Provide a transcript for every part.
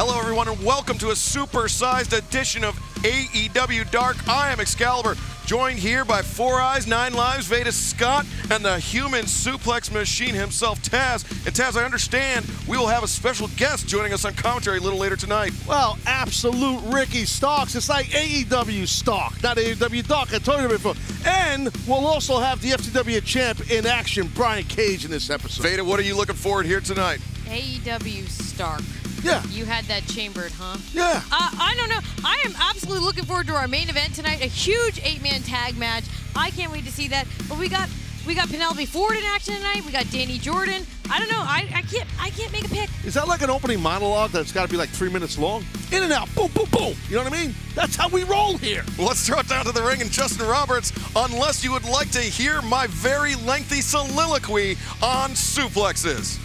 Hello, everyone, and welcome to a super-sized edition of AEW Dark. I am Excalibur, joined here by Four Eyes, Nine Lives, Veda Scott, and the human suplex machine himself, Taz. And Taz, I understand we will have a special guest joining us on commentary a little later tonight. Well, absolute Ricky Starks. It's like AEW Stark, not AEW Dark. I told you before. And we'll also have the FTW champ in action, Brian Cage, in this episode. Veda, what are you looking forward here tonight? AEW Stark. Yeah. You had that chambered, huh? Yeah. Uh, I don't know. I am absolutely looking forward to our main event tonight. A huge eight-man tag match. I can't wait to see that. But we got we got Penelope Ford in action tonight. We got Danny Jordan. I don't know. I, I can't I can't make a pick. Is that like an opening monologue that's got to be like three minutes long? In and out, boom, boom, boom. You know what I mean? That's how we roll here. Well, let's throw it down to the ring and Justin Roberts, unless you would like to hear my very lengthy soliloquy on suplexes.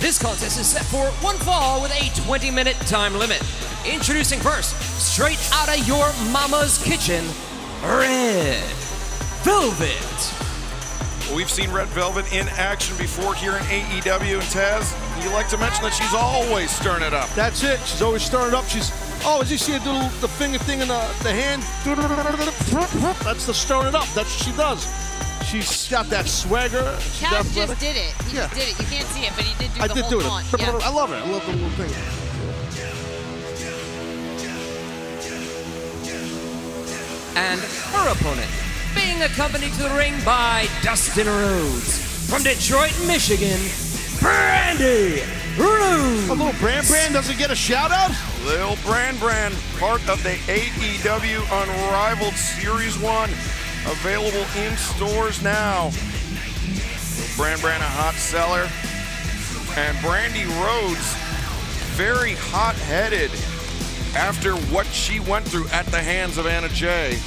This contest is set for one fall with a 20 minute time limit. Introducing first, straight out of your mama's kitchen, Red Velvet. We've seen Red Velvet in action before here in AEW, and Taz, you like to mention that she's always stirring it up. That's it. She's always stirring it up. She's oh, as you see her do the finger thing in the, the hand. That's the stirring it up. That's what she does. She's got that swagger. She's Cass athletic. just did it. He Yeah. just did it. You can't see it, but he did do I the did whole do it. taunt. Yeah. I love it. I love the little thing. And her opponent, being accompanied to the ring by Dustin Rhodes. From Detroit, Michigan, Brandi Rhodes. A little Brand Brand doesn't get a shout out. Lil Brand Brand, part of the AEW Unrivaled Series 1, available in stores now. Brand Brand, a hot seller. And Brandi Rhodes, very hot headed after what she went through at the hands of Anna Jay.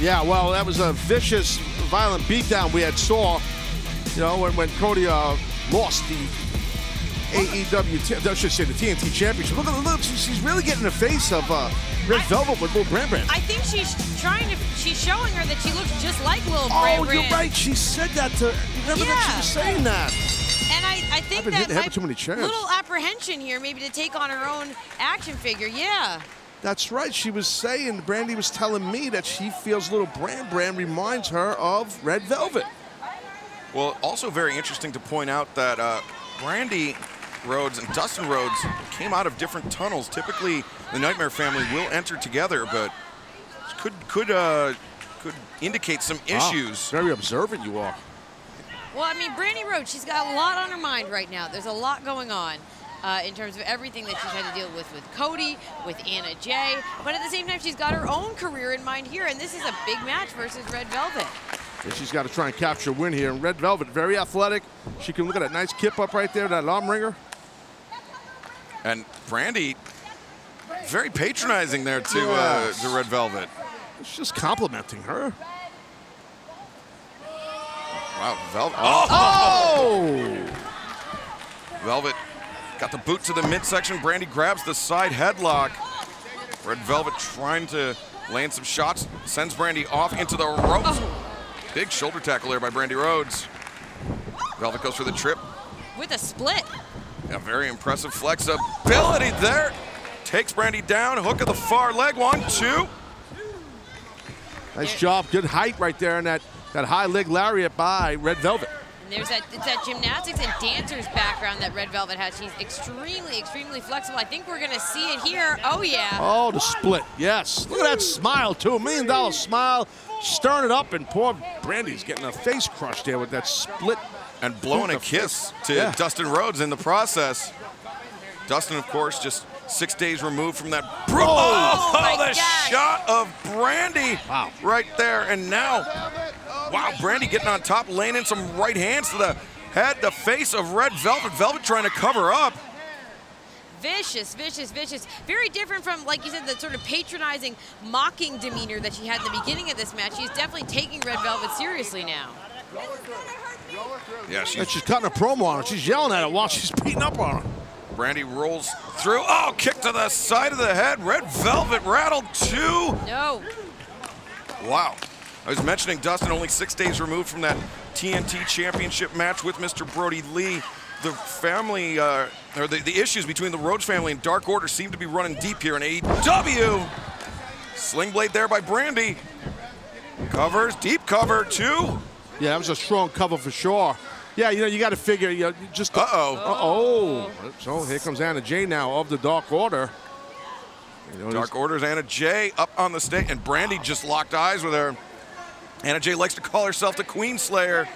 Yeah, well, that was a vicious, violent beatdown we had saw. You know, when, when Cody uh, lost the AEW, t- I should say the TNT Championship. Look at the look. She's she's really getting the face of uh, Red Velvet with Lil Brand Brand. I think she's trying to. She's showing her that she looks just like Lil Oh, Brand you're right. She said that to. Remember that she was saying that. And I, I think I've been that hitting- having too many chairs. little apprehension here, maybe to take on her own action figure. Yeah. That's right. She was saying, Brandi was telling me that she feels Little Brand Brand reminds her of Red Velvet. Well, also very interesting to point out that uh, Brandi Rhodes and Dustin Rhodes came out of different tunnels. Typically, the Nightmare family will enter together, but could could uh, could indicate some Wow, issues. very observant you are. Well, I mean, Brandi Rhodes, she's got a lot on her mind right now. There's a lot going on uh, in terms of everything that she's had to deal with with Cody, with Anna Jay. But at the same time, she's got her own career in mind here, and this is a big match versus Red Velvet. And she's got to try and capture a win here. And Red Velvet, very athletic. She can look at that nice kip up right there, that arm wringer. And Brandi, very patronizing there to Yes. uh, to Red Velvet. It's just complimenting her. Wow, Velvet. Oh! Oh! Velvet got the boot to the midsection. Brandi grabs the side headlock. Red Velvet trying to land some shots, sends Brandi off into the ropes. Big shoulder tackle there by Brandi Rhodes. Velvet goes for the trip. With a split. A very impressive flexibility there. Takes Brandi down. Hook of the far leg. One, two. Nice job. Good height right there, in that, that high leg lariat by Red Velvet. And there's that it's that gymnastics and dancers background that Red Velvet has. She's extremely, extremely flexible. I think we're gonna see it here. Oh yeah. Oh, the split. Yes. Look at that smile, too. A million dollar smile. Stirring it up, and poor Brandi's getting her face crushed there with that split. And blowing a kiss to Yeah. Dustin Rhodes in the process. Dustin, of course, just six days removed from that brutal. Oh, oh my the gosh. shot of Brandi Wow. right there. And now, wow, Brandi getting on top, laying in some right hands to the head, the face of Red Velvet. Velvet trying to cover up. Vicious, vicious, vicious. Very different from, like you said, the sort of patronizing, mocking demeanor that she had in the beginning of this match. She's definitely taking Red Velvet seriously now. Yeah, And she's she's cutting a promo on her. She's yelling at her while she's beating up on her. Brandi rolls through. Oh, kick to the side of the head. Red Velvet rattled two. No. Wow. I was mentioning Dustin only six days removed from that TNT Championship match with Mr. Brodie Lee. The family, uh, or the, the issues between the Rhodes family and Dark Order seem to be running deep here in AEW. Sling blade there by Brandi. Covers, deep cover, two. Yeah, that was a strong cover for sure. Yeah, you know, you got to figure, you know, just. Uh oh. Uh oh. So here comes Anna Jay now of the Dark Order. You know, Dark Order's Anna Jay up on the stage, and Brandi just locked eyes with her. Anna Jay likes to call herself the Queen Slayer.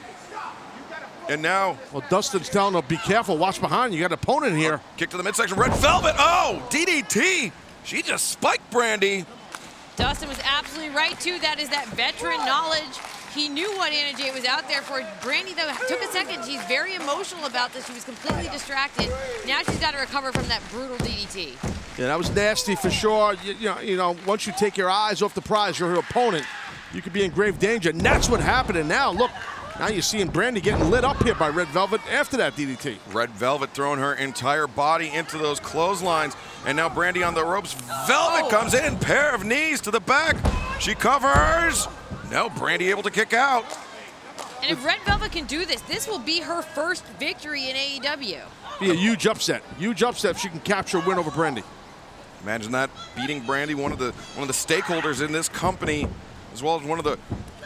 And now, Well, Dustin's telling her, be careful, watch behind you. You got an opponent here. kick to the midsection, Red Velvet. Oh, DDT. She just spiked Brandi. Dustin was absolutely right, too. That is that veteran knowledge. He knew what Anna Jay was out there for. Brandi, though, took a second. She's very emotional about this. She was completely distracted. Now she's got to recover from that brutal DDT. Yeah, that was nasty for sure. You, you, know, you know, once you take your eyes off the prize, you're her opponent. You could be in grave danger. And that's what happened. And now, look, now you're seeing Brandi getting lit up here by Red Velvet after that DDT. Red Velvet throwing her entire body into those clotheslines. And now Brandi on the ropes. Velvet Oh. comes in, pair of knees to the back. She covers. Now Brandi able to kick out. And if Red Velvet can do this, this will be her first victory in AEW. Be a huge upset. Huge upset if she can capture a win over Brandi. Imagine that beating Brandi, one of the one of the stakeholders in this company, as well as one of the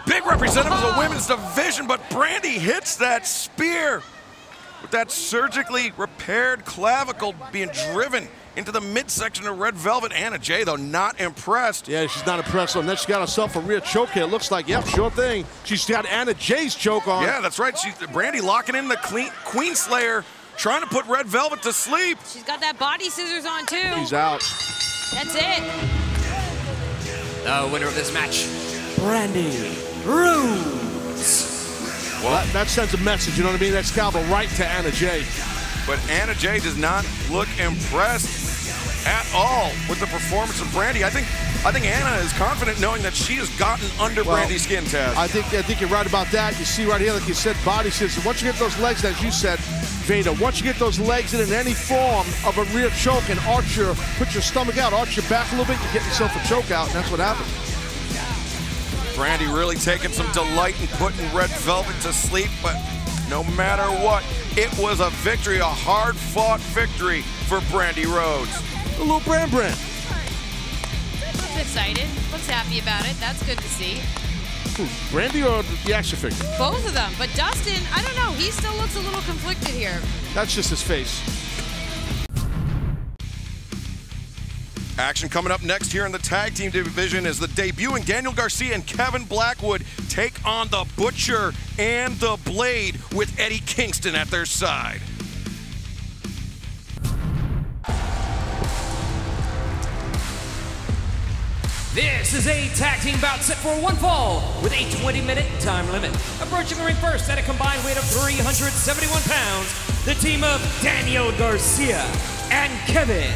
big representatives of the women's division. But Brandi hits that spear with that surgically repaired clavicle being driven into the midsection of Red Velvet. Anna Jay, though, not impressed. Yeah, she's not impressed. And then she got herself a rear choke here. Looks like, yep, sure thing. She's got Anna Jay's choke on. Yeah, that's right. She, Brandi locking in the clean, Queen Slayer, trying to put Red Velvet to sleep. She's got that body scissors on, too. She's out. That's it. The winner of this match, Brandi Rhodes. That, that sends a message, you know what I mean? That's Calvo right to Anna Jay. But Anna Jay does not look impressed at all with the performance of Brandi. I think I think Anna is confident knowing that she has gotten under Well, Brandi's skin, test. I think I think you're right about that. You see right here, like you said, body scissors. Once you get those legs, as you said, Vader, once you get those legs in, in any form of a rear choke and arch your, put your stomach out, arch your back a little bit, you get yourself a choke out, and that's what happens. Brandy really taking some delight in putting Red Velvet to sleep, but no matter what, it was a victory, a hard-fought victory for Brandi Rhodes. A little brand brand. Looks excited. Looks happy about it. That's good to see. Hmm, Brandi or the action figure? Both of them. But Dustin, I don't know. He still looks a little conflicted here. That's just his face. Action coming up next here in the tag team division is the debuting Daniel Garcia and Kevin Blackwood take on the Butcher and the Blade with Eddie Kingston at their side. This is a tag team bout set for one fall with a 20 minute time limit. Approaching the ring first at a combined weight of 371 pounds, the team of Daniel Garcia and Kevin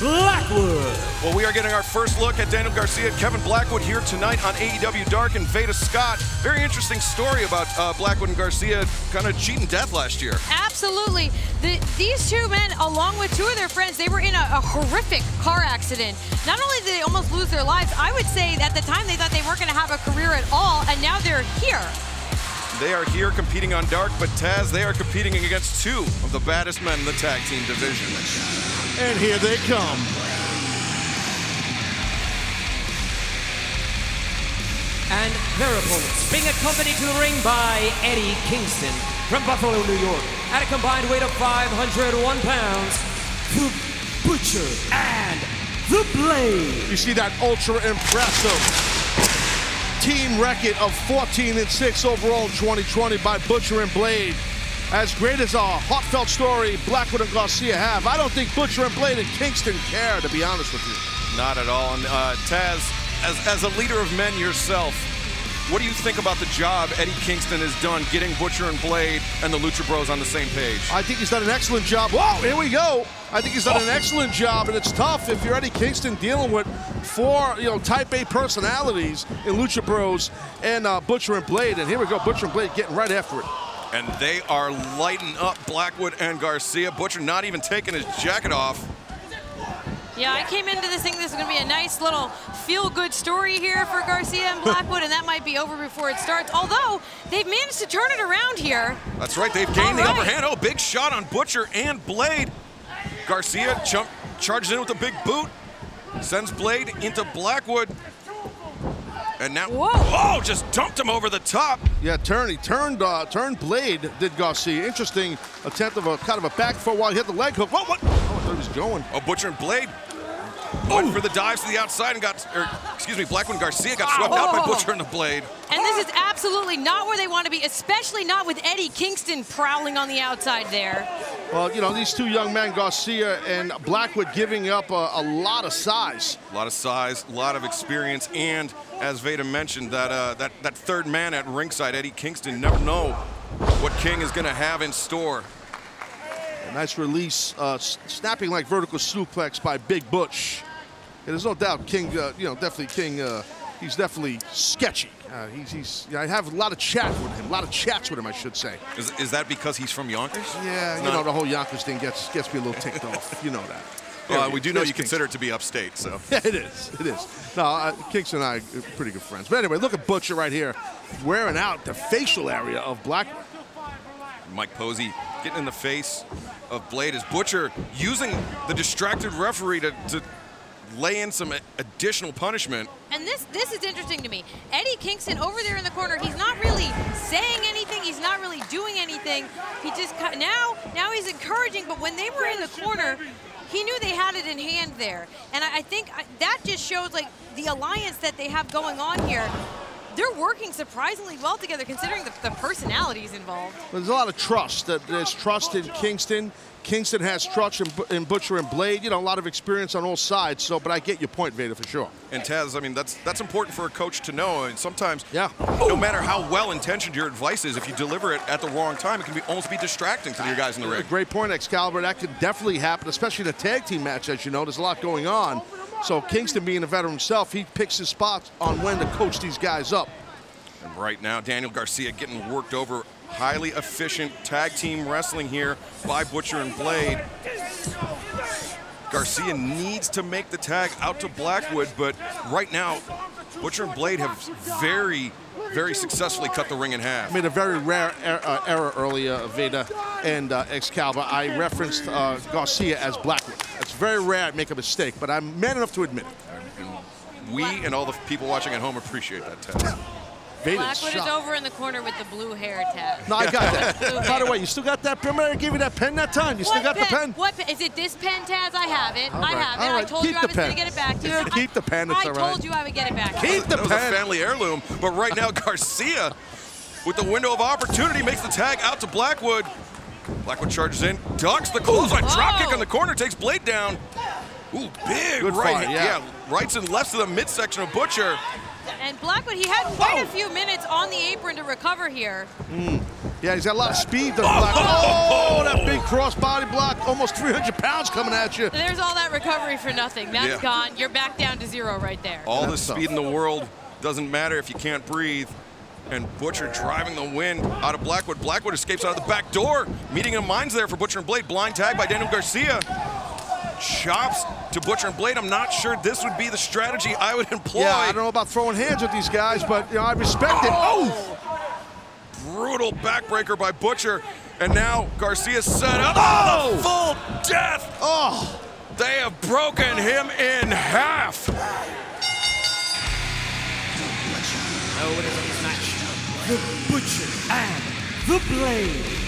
Blackwood. Well, we are getting our first look at Daniel Garcia and Kevin Blackwood here tonight on AEW Dark and Veda Scott. Very interesting story about uh, Blackwood and Garcia kind of cheating death last year. Absolutely. The, these two men, along with two of their friends, they were in a, a horrific car accident. Not only did they almost lose their lives, I would say at the time they thought they weren't going to have a career at all, and now they're here. They are here competing on Dark, but Taz, they are competing against two of the baddest men in the tag team division. And here they come. And their opponents being accompanied to the ring by Eddie Kingston from Buffalo, New York, at a combined weight of 501 pounds, the Butcher and the Blade. You see that ultra impressive team record of 14 and 6 overall in 2020 by Butcher and Blade. As great as a heartfelt story Blackwood and Garcia have, I don't think Butcher and Blade and Kingston care, to be honest with you. Not at all. And uh, Taz, as, as a leader of men yourself, what do you think about the job Eddie Kingston has done getting Butcher and Blade and the Lucha Bros on the same page? I think he's done an excellent job. Whoa, here we go. I think he's done an excellent job, and it's tough if you're Eddie Kingston dealing with four, you know, Type A personalities in Lucha Bros and uh, Butcher and Blade. And here we go, Butcher and Blade getting right after it. And they are lighting up Blackwood and Garcia. Butcher not even taking his jacket off. Yeah, I came into this thing, this is going to be a nice little feel-good story here for Garcia and Blackwood, and that might be over before it starts. Although, they've managed to turn it around here. That's right, they've gained the upper hand. Oh, big shot on Butcher and Blade. Garcia jump, charges in with a big boot, sends Blade into Blackwood. And now, Whoa. oh, just dumped him over the top. Yeah, turn. He turned, uh, turned blade, did Garcia. Interesting attempt of a kind of a back foot while he hit the leg hook. What? What? Oh, I thought he was going. Oh, Butcher and Blade went for the dives to the outside and got, or excuse me, Blackwood and Garcia got swept out by Oh. Butcher and the Blade. And this is absolutely not where they want to be, especially not with Eddie Kingston prowling on the outside there. Well, you know, these two young men, Garcia and Blackwood, giving up a, a lot of size. A lot of size, a lot of experience, and as Veda mentioned, that uh, that that third man at ringside, Eddie Kingston, never know what King is going to have in store. Nice release, uh, snapping like vertical suplex by Big Butch. And there's no doubt King, uh, you know, definitely King, uh, he's definitely sketchy. Uh, he's, he's, I have a lot of chat with him, a lot of chats with him, I should say. Is, is that because he's from Yonkers? Yeah, you know, the whole Yonkers thing gets gets me a little ticked off. You know that. Well, we do know you Kingston. consider it to be upstate, so. Yeah, it is. It is. No, uh, Kingston and I are pretty good friends. But anyway, look at Butcher right here, wearing out the facial area of Black. Mike Posey getting in the face of Blade as Butcher using the distracted referee to, to lay in some additional punishment. And this this is interesting to me. Eddie Kingston over there in the corner, he's not really saying anything. He's not really doing anything. He just now now he's encouraging. But when they were in the corner, he knew they had it in hand there. And I, I think I, that just shows like the alliance that they have going on here. They're working surprisingly well together, considering the, the personalities involved. There's a lot of trust. That There's trust in Kingston. Kingston has trust in, in Butcher and Blade. You know, a lot of experience on all sides. So, but I get your point, Vader, for sure. And Taz, I mean, that's that's important for a coach to know. And sometimes, Yeah. no matter how well intentioned your advice is, if you deliver it at the wrong time, it can be almost be distracting to your guys in the ring. great point, Excalibur. That could definitely happen, especially in a tag team match. As you know, there's a lot going on. So Kingston, being a veteran himself, he picks his spots on when to coach these guys up. And right now, Daniel Garcia getting worked over. Highly efficient tag team wrestling here by Butcher and Blade. Garcia needs to make the tag out to Blackwood, but right now, Butcher and Blade have very, very successfully cut the ring in half. made a very rare er- uh, error earlier, Veda and uh, Excalibur. I referenced uh, Garcia as Blackwood. It's very rare I make a mistake, but I'm man enough to admit it. We and all the people watching at home appreciate that, Taz. Veda's Blackwood is over in the corner with the blue hair tag. No, I got that. By the way, you still got that pen? I gave you that pen that time. You still got the pen? What pen? Is it this pen, Taz? I have it. All I have it. all I told Keep you I was going to get it back to you. Yeah, keep the pen, it's I all told you I would get it back to Keep you. the That was a family heirloom, but right now Garcia, with the window of opportunity, makes the tag out to Blackwood. Blackwood charges in, ducks the clothesline, drop kick Oh. in the corner, takes Blade down. Ooh, big Good right, fight, yeah. rights and lefts to the midsection of Butcher. And Blackwood, he had quite a few minutes on the apron to recover here. Hmm. Yeah, he's got a lot of speed. Does oh, Blackwood. Oh, oh that oh. big crossbody block. Almost 300 pounds coming at you. There's all that recovery for nothing. That's Yeah. gone. You're back down to zero right there. All the That's speed in the world doesn't matter if you can't breathe. And Butcher driving the wind out of Blackwood. Blackwood escapes out of the back door. Meeting in minds there for Butcher and Blade. Blind tag by Daniel Garcia. Chops to Butcher and Blade. I'm not sure this would be the strategy I would employ. Yeah, I don't know about throwing hands with these guys, but you know I respect it. Oh, Brutal backbreaker by Butcher. And now Garcia set up. Oh, the full death. oh. They have broken him in half. No winners of this match. The Butcher and the Blade.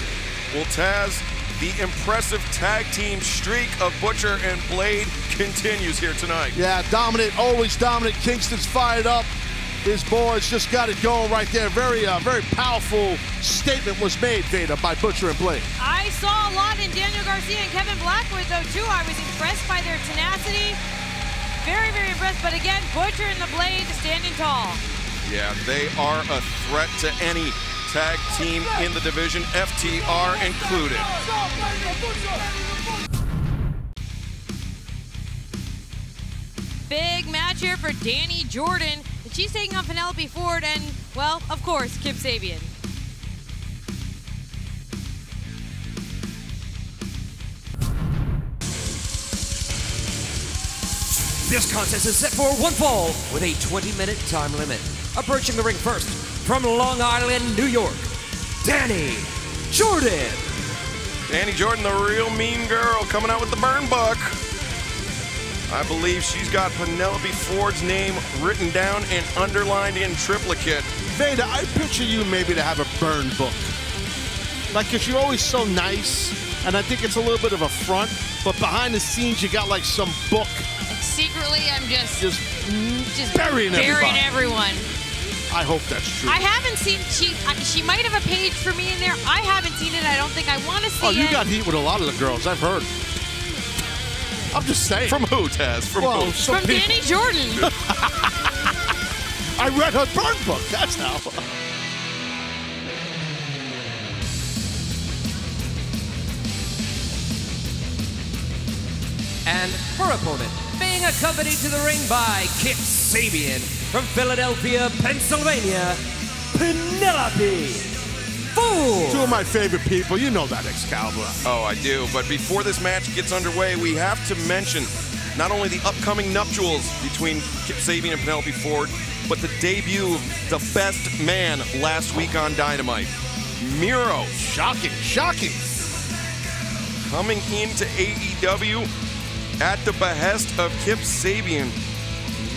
Well, Taz, the impressive tag team streak of Butcher and Blade continues here tonight. Yeah, dominant, always dominant. Kingston's fired up. His boys just got it going right there. Very, uh, very powerful statement was made, Veda, by Butcher and Blade. I saw a lot in Daniel Garcia and Kevin Blackwood, though, too. I was impressed by their tenacity. Very, very impressed. But again, Butcher and the Blade standing tall. Yeah, they are a threat to any tag team in the division, FTR included. Big match here for Danny Jordan. And she's taking on Penelope Ford and, well, of course, Kip Sabian. This contest is set for one fall with a 20-minute time limit. Approaching the ring first, from Long Island, New York, Danny Jordan. Danny Jordan, the real mean girl, coming out with the burn book. I believe she's got Penelope Ford's name written down and underlined in triplicate. Veda, I picture you maybe to have a burn book. Like, because you're always so nice, and I think it's a little bit of a front, but behind the scenes, you got like some book And secretly, I'm just just. Mm, just burying everybody. everyone. I hope that's true. I haven't seen she. She might have a page for me in there. I haven't seen it. I don't think I want to oh, see it. oh, you it. got heat with a lot of the girls, I've heard. I'm just saying. From who, Taz? From well, who? some from people- Danny Jordan. I read her burn book, that's how. And her opponent, being accompanied to the ring by Kip Sabian from Philadelphia, Pennsylvania, Penelope Ford. Two of my favorite people, you know that Excalibur. Oh, I do. But before this match gets underway, we have to mention not only the upcoming nuptials between Kip Sabian and Penelope Ford, but the debut of the best man last week on Dynamite. Miro Shocking, shocking. coming into AEW at the behest of Kip Sabian.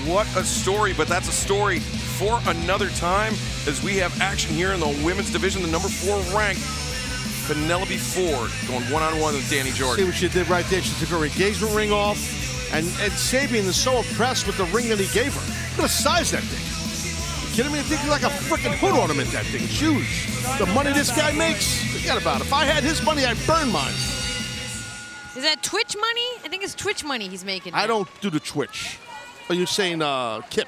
What a story, but that's a story for another time as we have action here in the women's division, the number four ranked Penelope Ford going one on one with Danny Jordan. See Jordan. what she did right there? She took her engagement ring off, and, and Sabian is so impressed with the ring that he gave her. Look at the size of that thing. You kidding me? I think it's like a freaking hood ornament, that thing. It's huge. The money this guy makes, forget about it. If I had his money, I'd burn mine. Is that Twitch money? I think it's Twitch money he's making. I don't do the Twitch. Are you saying uh, Kip?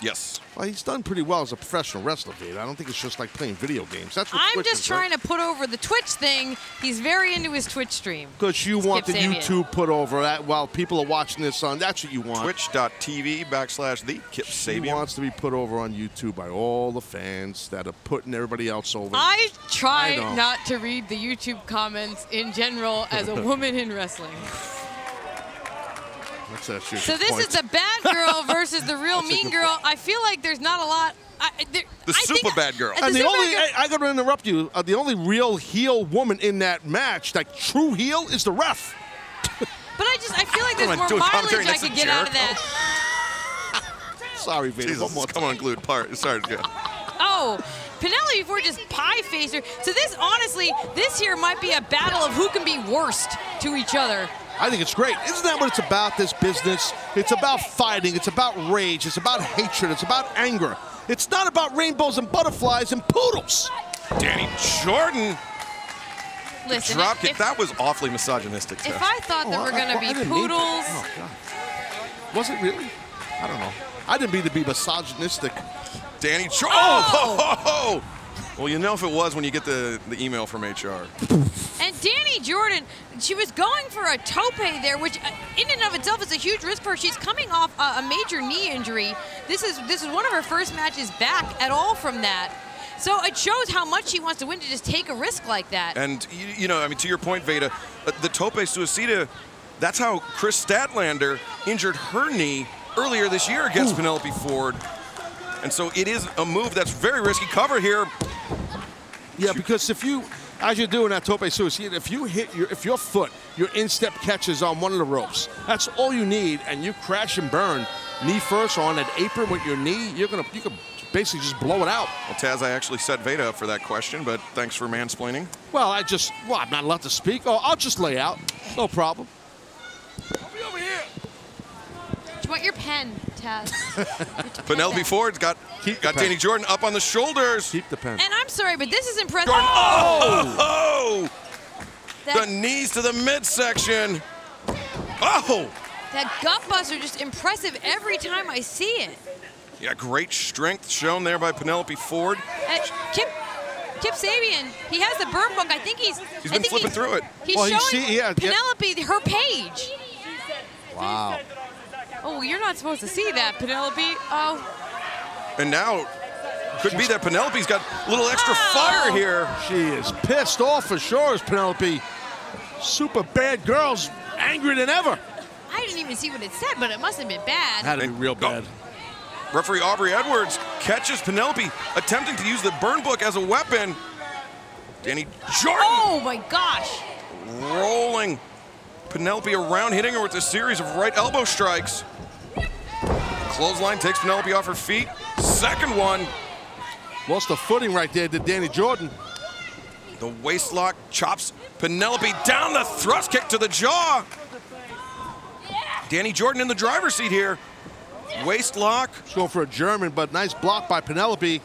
Yes. Well, he's done pretty well as a professional wrestler, dude. I don't think it's just like playing video games. That's what I'm Twitch just is, trying to put over the Twitch thing. He's very into his Twitch stream. Because you Skip want the Sabian. YouTube put over that while people are watching this on. That's what you want. Twitch.tv backslash the Kip Sabian. He wants to be put over on YouTube by all the fans that are putting everybody else over. I try I not to read the YouTube comments in general as a woman in wrestling. That's, that's your So this point. is the bad girl versus the real mean girl. I feel like there's not a lot. I, there, The I think- super bad girl. and the super only girl- I, I got to interrupt you. Uh, the only real heel woman in that match, like true heel, is the ref. but I just I feel like there's more mileage I could get out of Jericho. that. Sorry, Vader. Jesus, One more come on, glued part. Sorry, yeah. Oh, Penelope Ford just pie faced her. So this, honestly, this here might be a battle of who can be worst to each other. I think it's great. Isn't that what it's about, this business? It's about fighting. It's about rage. It's about hatred. It's about anger. It's not about rainbows and butterflies and poodles. Danny Jordan Listen, drop if, kick. That was awfully misogynistic. if I thought there Oh, were going to I be didn't mean to. poodles, Oh, God. Was it really? I don't know. I didn't mean to be misogynistic. Danny Jordan. Oh! Oh! Well, you know if it was when you get the, the email from HR. And Danny Jordan, she was going for a tope there, which uh, in and of itself is a huge risk for her. She's coming off a, a major knee injury. This is this is one of her first matches back at all from that. So it shows how much she wants to win to just take a risk like that. And, you, you know, I mean, to your point, Veda, uh, the tope suicida, that's how Kris Statlander injured her knee earlier this year against Penelope Ford. And so it is a move that's very risky. Cover here. Yeah, because if you, as you're doing that tope suicide, if you hit your, if your foot, your instep catches on one of the ropes, that's all you need, and you crash and burn, knee first on that apron with your knee, you're gonna, you can basically just blow it out. Well, Taz, I actually set Veda up for that question, but thanks for mansplaining. Well, I just, well, I'm not allowed to speak. Oh, I'll just lay out, no problem. I'll be over here. Do you want your pen, Taz? Penelope Ford's got, Keep got. Danny Jordan up on the shoulders. Keep the pen. And I'm sorry, but this is impressive. Jordan, oh! that, The knees to the midsection. Oh! that gut buster just impressive every time I see it. Yeah, great strength shown there by Penelope Ford. Uh, Kip, Kip Sabian, he has the burn book. I think he's. He's I been think flipping through it. He's Well, showing he's see- yeah, yeah. Penelope her page. Wow. Oh, you're not supposed to see that, Penelope. Oh, And now, could be that Penelope's got a little extra Oh. fire here. She is pissed off for sure, is Penelope. Super bad girls, angrier than ever. I didn't even see what it said, but it must have been bad. Had to be real Go. bad. Referee Aubrey Edwards catches Penelope attempting to use the burn book as a weapon. Danny Jordan Oh my gosh. rolling Penelope around, hitting her with a series of right elbow strikes. Clothesline takes Penelope off her feet. Second one, Lost the footing right there to Danny Jordan. the waist lock chops Penelope down the thrust kick to the jaw. Danny Jordan in the driver's seat here. Waist lock. She's going for a German, but nice block by Penelope.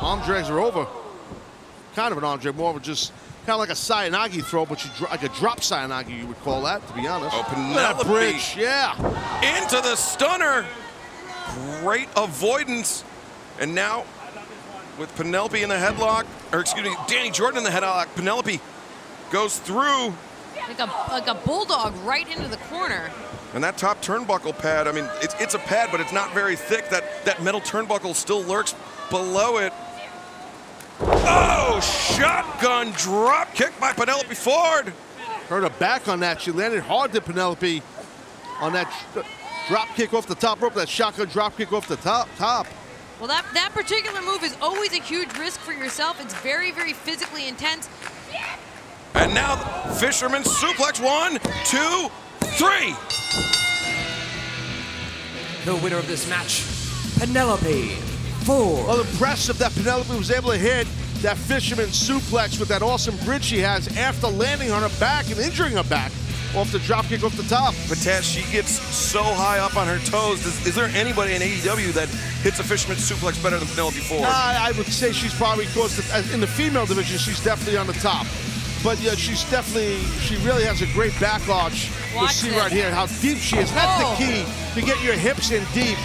Arm drags are over. Kind of an arm drag, more of just kind of like a Sayanagi throw, but you like a drop Sayanagi, you would call that, to be honest. Oh, Look that bridge, yeah. into the stunner. Great avoidance. And now, with Penelope in the headlock, or excuse me, Danny Jordan in the headlock, Penelope goes through. Like a like a bulldog right into the corner. And that top turnbuckle pad, I mean, it's, it's a pad, but it's not very thick. That, that metal turnbuckle still lurks below it. Oh, shotgun drop kick by Penelope Ford. Heard her back on that. She landed hard to Penelope on that drop kick off the top rope, that shotgun drop kick off the top. top. Well, that, that particular move is always a huge risk for yourself. It's very, very physically intense. And now, Fisherman suplex. One, two, three. The winner of this match, Penelope Ford. Well, impressive that Penelope was able to hit that fisherman suplex with that awesome bridge she has after landing on her back and injuring her back off the drop kick off the top. But Taz, she gets so high up on her toes. Is, is there anybody in AEW that hits a fisherman suplex better than Penelope Ford? I, I would say she's probably close to, in the female division, she's definitely on the top. But yeah, she's definitely, she really has a great back arch. You'll see this. right here how deep she is. That's Oh. the key to get your hips in deep.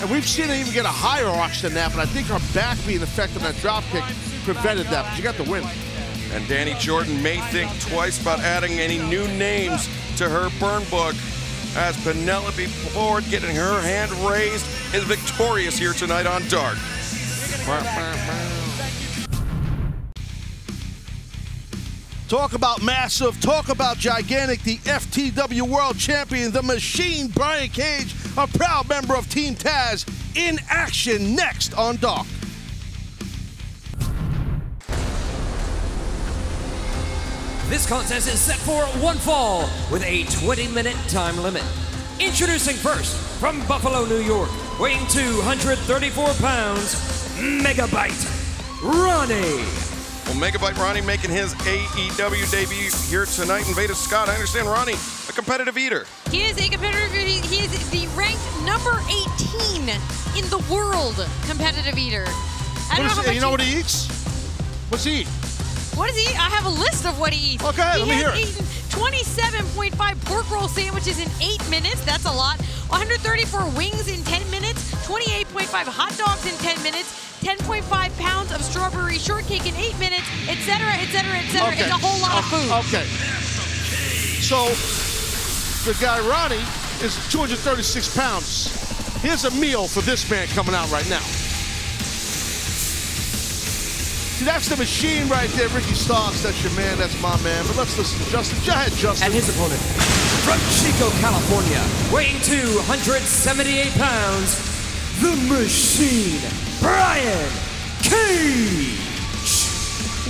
And we've seen her even get a higher arch than that, but I think her back being effective on that drop kick prevented that. But you got the win. And Danny Jordan may think twice about adding any new names to her burn book as Penelope Ford, getting her hand raised, is victorious here tonight on Dark. Talk about massive, talk about gigantic. The FTW World Champion, the Machine Brian Cage, a proud member of Team Taz, in action next on Dark. This contest is set for one fall with a 20 minute time limit. Introducing first, from Buffalo, New York, weighing 234 pounds, Megabyte Ronnie. Well, Megabyte Ronnie making his AEW debut here tonight. And Veda Scott, I understand Ronnie, a competitive eater. He is a competitive. He, he is the ranked number 18 in the world competitive eater. I don't know how much you know what he eats? What's he eat? What does he eat? I have a list of what he eats. Okay, he let me has hear it. eaten 27.5 pork roll sandwiches in 8 minutes. That's a lot. 134 wings in 10 minutes. 28.5 hot dogs in 10 minutes. 10.5 pounds of strawberry shortcake in 8 minutes, etc., etc., etc. It's a whole lot of food. Okay. So the guy Ronnie is 236 pounds. Here's a meal for this man coming out right now. See, that's the machine right there, Ricky Starks. That's your man. That's my man. But let's listen to Justin. Go ahead, Justin. And his opponent, from Chico, California, weighing 278 pounds, the Machine, Brian Cage.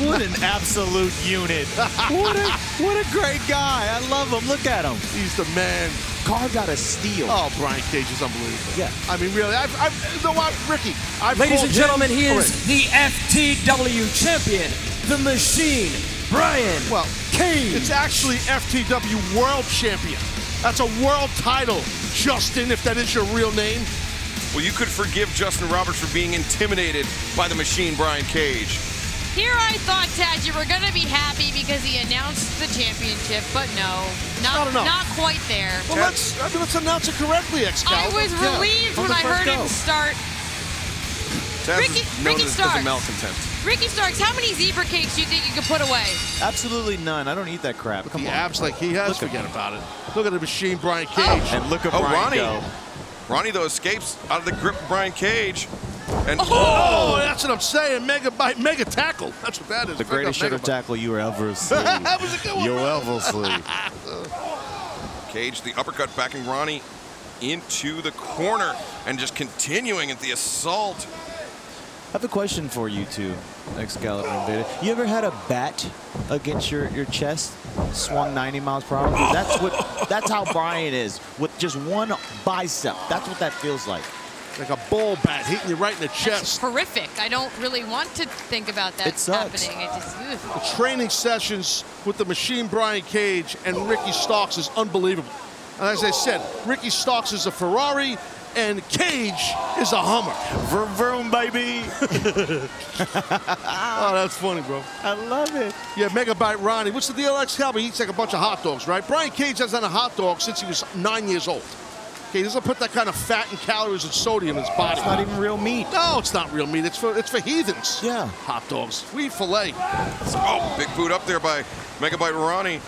What an absolute unit. What a, what a great guy. I love him. Look at him. He's the man. Carved out a steel. Oh, Brian Cage is unbelievable. Yeah. I mean, really. I've, I've, you know what, Ricky? I've Ladies and gentlemen, him- he is the FTW champion, the Machine, Brian Well, Cage. It's actually FTW World Champion. That's a world title, Justin, if that is your real name. Well, you could forgive Justin Roberts for being intimidated by the machine, Brian Cage. Here I thought, Tad, you were going to be happy because he announced the championship, but no, not, Not enough. not quite there. Well, let's, I mean, let's announce it correctly, I was relieved from when I first heard him start. Taz Ricky- is Ricky as, as a Starks. malcontent. Ricky Starks, how many zebra cakes do you think you could put away? Absolutely none. I don't eat that crap. Come The on. abs like he has, Look at forget about it. Look at the machine, Brian oh. Cage. And look at Oh, Brian Ronnie. go. Ronnie, though, escapes out of the grip of Brian Cage. And oh! Oh! oh, that's what I'm saying. Mega bite, mega tackle. That's what that is. The Break greatest up shoulder tackle you ever see. that was a good one. You'll Brian. ever see. Cage, the uppercut backing Ronnie into the corner and just continuing at the assault. I have a question for you two, Excalibur and Vader. You ever had a bat against your, your chest, swung 90 miles per hour? That's what. That's how Brian is with just one bicep. That's what that feels like. Like a ball bat hitting you right in the That's chest. horrific. I don't really want to think about that It sucks. happening. It just, ugh. Training sessions with the machine Brian Cage and Ricky Starks is unbelievable. And as I said, Ricky Starks is a Ferrari and Cage is a Hummer. Vroom vroom, baby. Oh, that's funny, bro. I love it. Yeah, Megabyte Ronnie. What's the deal, Excalibur? He eats like a bunch of hot dogs, right? Brian Cage hasn't had a hot dog since he was nine years old. Okay, he doesn't put that kind of fat and calories and sodium in his body. It's not even real meat. No, it's not real meat. It's for it's for heathens. Yeah. Hot dogs. We eat filet. Oh, big boot up there by Megabyte Ronnie.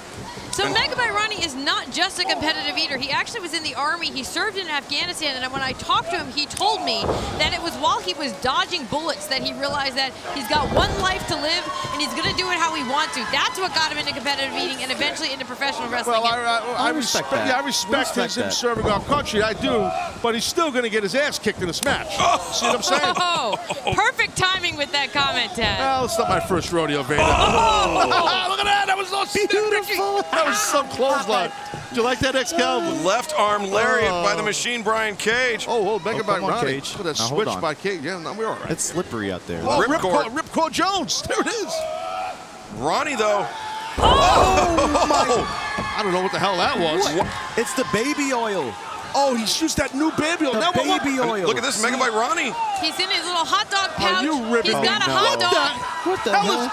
So Megabyte Ronnie is not just a competitive eater. He actually was in the army. He served in Afghanistan, and when I talked to him, he told me that it was while he was dodging bullets that he realized that he's got one life to live, and he's going to do it how he wants to. That's what got him into competitive eating and eventually into professional wrestling. Well, I, I, I, I respect respect, that. yeah, I respect, Respect him that. serving our country. I do, but he's still going to get his ass kicked in this match. Oh. See what I'm saying? Oh, perfect timing with that comment, Ted. Well, it's not my first rodeo, Vader. Oh. Look at that! That was so beautiful. That was some clothesline. Do you like that Excalibur? Left arm lariat by the Oh. machine Brian Cage. Oh, oh, Megabyte oh, come on, Ronnie. Cage. Look at that Now, switch by Cage. Yeah, no, we're all right. It's slippery out there. Oh, Ripcord. Ripcord, Ripcord Jones. There it is. Ronnie, though, Oh! I don't know what the hell that was. It's the baby oil. Oh, he's used that new baby oil. The Now, what- what- baby oil. look at this Megabyte Ronnie. He's in his little hot dog pouch. Are you ripping He's me? got a Oh, hot no. dog. That- What the hell is-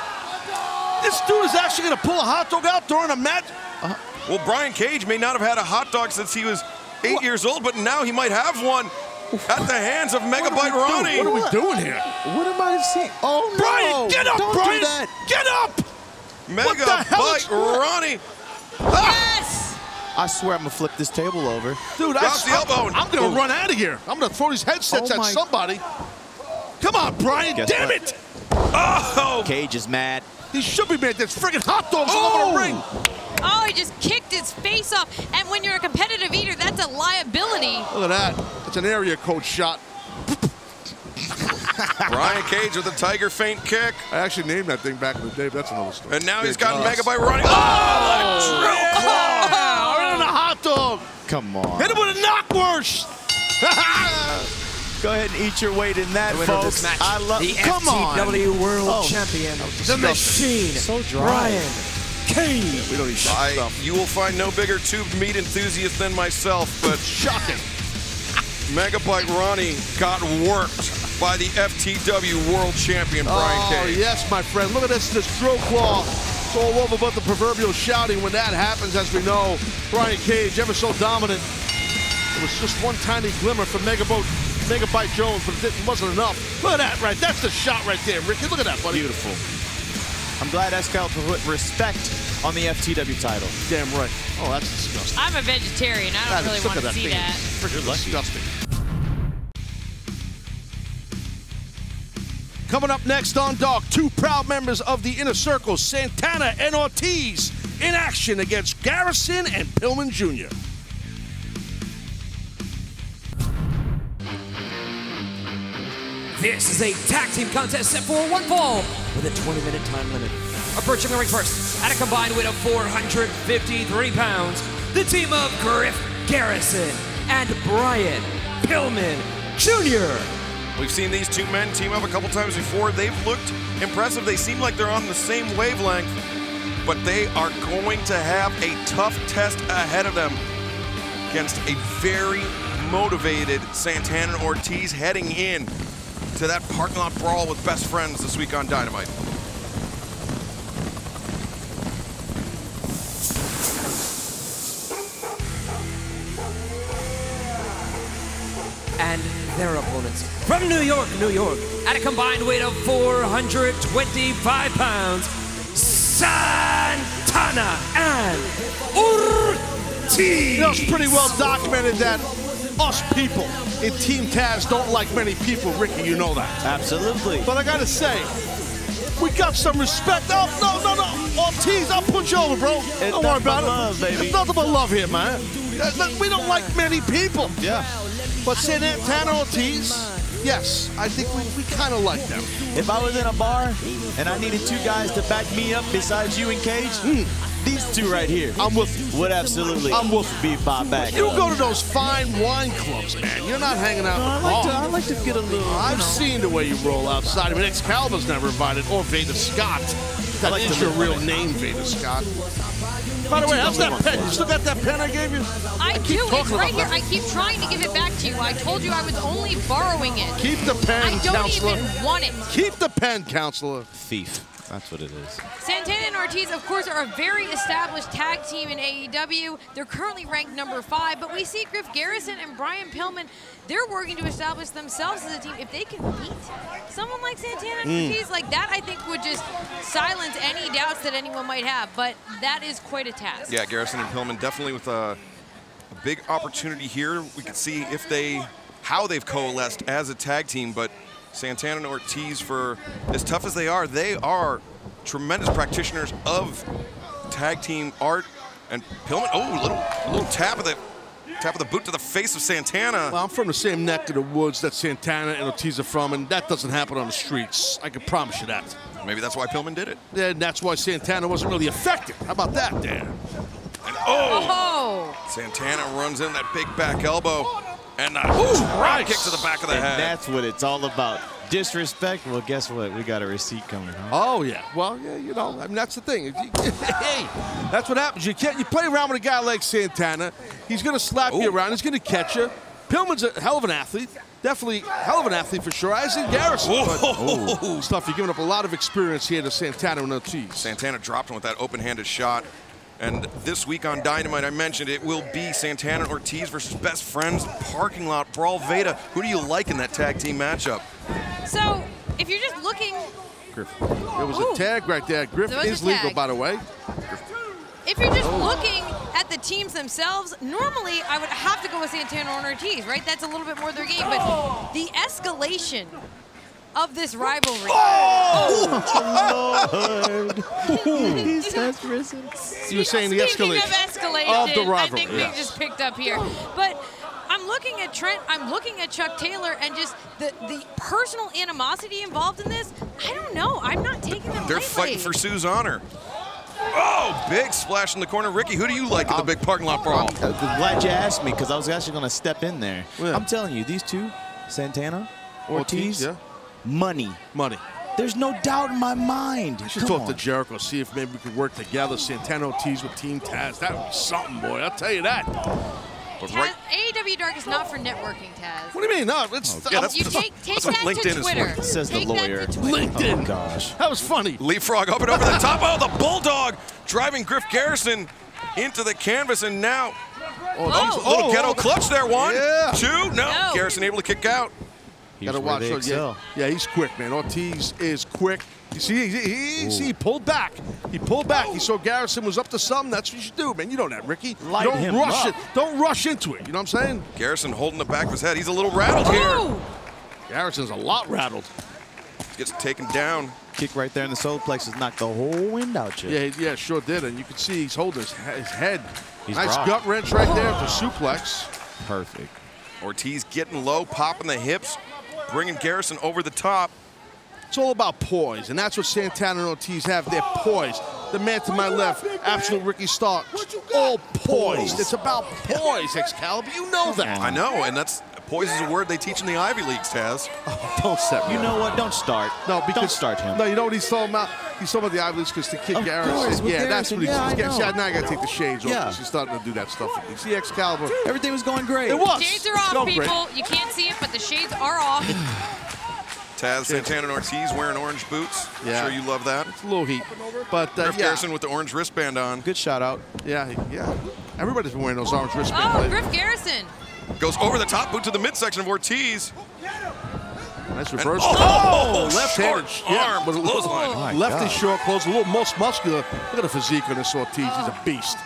This dude is actually going to pull a hot dog out during a match. Uh-huh. Well, Brian Cage may not have had a hot dog since he was eight years old, but now he might have one at the hands of Megabyte Ronnie. What are we doing here? What am I seeing? Oh no! Brian, get up, Don't Brian! do that. Get up! What the Megabyte Ronnie. Yes! I swear I'm gonna flip this table over. Dude, I, the elbow. I'm, going to run out of here. I'm going to throw these headsets Oh at somebody. Come on, Brian. Guess Damn what? it. Oh, Cage is mad. He should be mad. There's friggin' hot dogs all over the oh! ring. Oh, he just kicked his face off. And when you're a competitive eater, that's a liability. Look at that. It's an area code shot. Brian Cage with a tiger feint kick. I actually named that thing back in the day, but that's another story. And now he's got Yes. Megabyte running. Oh, the drill claw. Oh, right in the hot dog. Come on. Hit him with a knockwurst. Go ahead and eat your weight in that, The folks. match, I love. the Come on. FTW World Oh. Champion, the. Machine, So dry. Brian Cage. we don't eat I, stuff. you will find no bigger tube meat enthusiast than myself, but Shocking. Megabyte Ronnie got worked by the FTW World Champion Brian Cage. oh, Cage. yes, my friend. Look at this, this drill claw. It's all over but the proverbial shouting when that happens, as we know. Brian Cage, ever so dominant. It was just one tiny glimmer for Megabyte, Megabyte Jones, but it didn't- wasn't enough. Look at that, right? That's the shot right there, Ricky. Look at that, buddy. Beautiful. I'm glad Excalibur put respect on the FTW title. Damn right. Oh, that's disgusting. I'm a vegetarian. I don't is- really want to see thing. that. Freaking lucky. disgusting. Coming up next on Dark, two proud members of the Inner Circle, Santana and Ortiz, in action against Garrison and Pillman Jr. This is a tag team contest set for one fall with a 20 minute time limit. Approaching the ring first at a combined weight of 453 pounds, the team of Griff Garrison and Brian Pillman Jr. We've seen these two men team up a couple times before. They've looked impressive. They seem like they're on the same wavelength, but they are going to have a tough test ahead of them against a very motivated Santana Ortiz heading in to that parking lot brawl with best friends this week on Dynamite. and their opponents from New York, New York, at a combined weight of 425 pounds, Santana and Ortiz. You know, it's pretty well documented that us people in Team Taz don't like many people, Ricky, you know that. Absolutely. But I gotta say, we got some respect. Oh, no, no, no. Ortiz, I'll put you over, bro. It's don't worry about love, it. baby. It's nothing but love here, man. We don't like many people. Yeah. But Santana Ortiz, yes, I think we, we kind of like them. If I was in a bar and I needed two guys to back me up besides you and Cage, hmm. These two right here I'm with you. would absolutely I'm with be my back. You go to those fine wine clubs, man. You're not hanging out I in the like, to. I like to get a little. I've seen the way you roll outside. I mean, Excalibur's never invited, or Veda Scott. That like is to your real my name, Veda Scott. By the way, how's that pen? You still got that pen I gave you? I keep do. It's right about here. I keep trying to give it back to you. I told you I was only borrowing it. Keep the pen, I don't counselor. even want it. Keep the pen, counselor. thief. That's what it is. Santana and Ortiz, of course, are a very established tag team in AEW. They're currently ranked number five, but we see Griff Garrison and Brian Pillman. They're working to establish themselves as a team. If they can beat someone like Santana and Mm. Ortiz, like that, I think would just silence any doubts that anyone might have. But that is quite a task. Yeah, Garrison and Pillman definitely with a, a big opportunity here. We could see if they, how they've coalesced as a tag team, but Santana and Ortiz, for as tough as they are, they are tremendous practitioners of tag team art. And Pillman, oh, little little tap of the tap of the boot to the face of Santana. Well, I'm from the same neck of the woods that Santana and Ortiz are from, and that doesn't happen on the streets. I can promise you that. Maybe that's why Pillman did it. And that's why Santana wasn't really affected. How about that, Dan? And oh, Oh, Santana runs in that big back elbow, and a drop kick to the back of the And head. that's what it's all about. Disrespect. Well, guess what? We got a receipt coming. Huh? Oh yeah. Well, yeah. You know, I mean, that's the thing. You- hey, that's what happens. You can't. You play around with a guy like Santana. He's gonna slap you around. He's gonna catch you. Pillman's a hell of an athlete. Definitely hell of an athlete for sure. As in Garrison. But, stuff. You're giving up a lot of experience here to Santana and Ortiz. Santana dropped him with that open-handed shot. And this week on Dynamite, I mentioned it will be Santana and Ortiz versus best friends, parking lot brawl. Veda, who do you like in that tag team matchup? so if you're just looking, Griff. It was Ooh. a tag right there. Griff There was a is legal, by the way. if you're just oh. looking at the teams themselves, normally I would have to go with Santana and Ortiz, right? That's a little bit more their game. But the escalation of this rivalry. oh He's has risen. You were saying the Speaking escalation of escalation, of the I rivalry. think they just picked up here. But I'm looking at Trent, I'm looking at Chuck Taylor, and just the, the personal animosity involved in this, I don't know. I'm not taking them They're lightly. fighting for Sue's honor. Oh, big splash in the corner. Ricky, who do you like in the big parking lot brawl? Uh, I'm glad you asked me because I was actually going to step in there. Yeah. I'm telling you, these two, Santana, Ortiz, Ortiz, yeah. Money. Money. There's no doubt in my mind. I should Come talk to. Jericho, see if maybe we could work together. Santana Ortiz with Team Taz. That would be something, boy. I'll tell you that. But Taz, right, AEW Dark is not for networking, Taz. What do you mean? No, it's oh, Yeah, that's- You take take that's that LinkedIn to is for. Twitter. Says the lawyer. That to Twitter. LinkedIn. Oh, gosh. That was funny. leapfrog up and over the top. Oh, the Bulldog driving Griff Garrison into the canvas, and now Oh, Oh. geez. little Oh, Gedo oh, clutch there. One, Yeah. two, no. No. Garrison able to kick out. Here's Gotta where watch. they excel. Yeah, yeah, he's quick, man. Ortiz is quick. You see, he, he, see, he pulled back. He pulled back. He saw Garrison was up to something. That's what you should do, man. You know that, Ricky. Light Don't him rush up. it. Don't rush into it. You know what I'm saying? Garrison holding the back of his head. He's a little rattled here. Garrison's a lot rattled. Gets taken down. Kick right there in the solar plexus knocked the whole wind out you. Yeah, yeah, sure did. And you can see he's holding his, his head. He's nice rocked. gut wrench right there to suplex. Perfect. Ortiz getting low, popping the hips, bringing Garrison over the top. It's all about poise, and that's what Santana and Ortiz have. They're poised. The man to my left, absolute Ricky Stark, all poised. It's about poise, Excalibur. You know that. I know, and that's poise is a word they teach in the Ivy Leagues, Taz. Don't set me You up. know what? Don't start. No, because Don't start him. No, you know what he's talking about? He's talking about the Ivy Leagues because to kick Of Garrison. course, with yeah, that's what he's. Garrison. Yeah, he's I getting- now I got to take the shades off. Yeah. 'cause He's starting to do that stuff. with me. See Excalibur? Everything was going great. It was. Shades are off, going great. people. You can't see it, but the shades are off. Taz, Santana, and Ortiz wearing orange boots. Yeah. Sure you love that. It's a little heat, but uh, Griff yeah, Garrison with the orange wristband on. Good shout out. yeah, yeah. Everybody's been wearing those orange wristbands. Oh. Griff Garrison. Goes over the top boot to the midsection of Ortiz. Nice And- reverse. oh, oh left-handed. short Yeah, arm with a little- clothesline. my Lefty God. short close, a little most muscular. Look at the physique on this Ortiz. He's a oh. beast.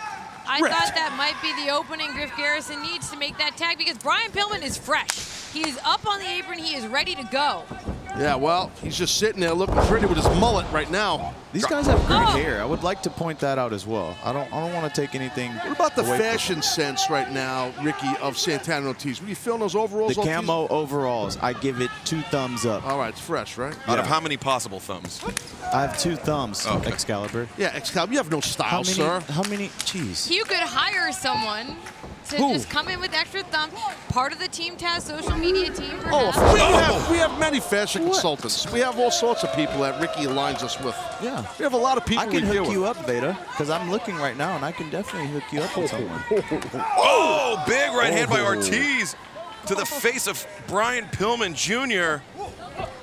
I Ripped. thought that might be the opening Griff Garrison needs to make that tag because Brian Pillman is fresh. He is up on the apron. He is ready to go. Yeah, well, he's just sitting there looking pretty with his mullet right now. These guys have great Oh. hair. I would like to point that out as well. I don't. I don't want to take anything. What about the away from- fashion sense right now, Ricky, of Santana and Ortiz? What you feeling those overalls? The Ortiz? camo overalls. I give it two thumbs up. All right, it's fresh, right? Out of how many possible thumbs? I have two thumbs. Okay. Excalibur. Yeah, Excalibur, you have no style, How many? sir. How many? Jeez. You could hire someone to Who? just come in with extra thumbs, part of the Team Taz social media team. Oh, perhaps. we have, we have many fashion consultants. We have all sorts of people that Ricky aligns us with. Yeah. We have a lot of people I can we deal hook with. you up, Veda, because I'm looking right now, and I can definitely hook you up with oh. someone. Oh, big right hand by Oh. Ortiz to the face of Brian Pillman Jr.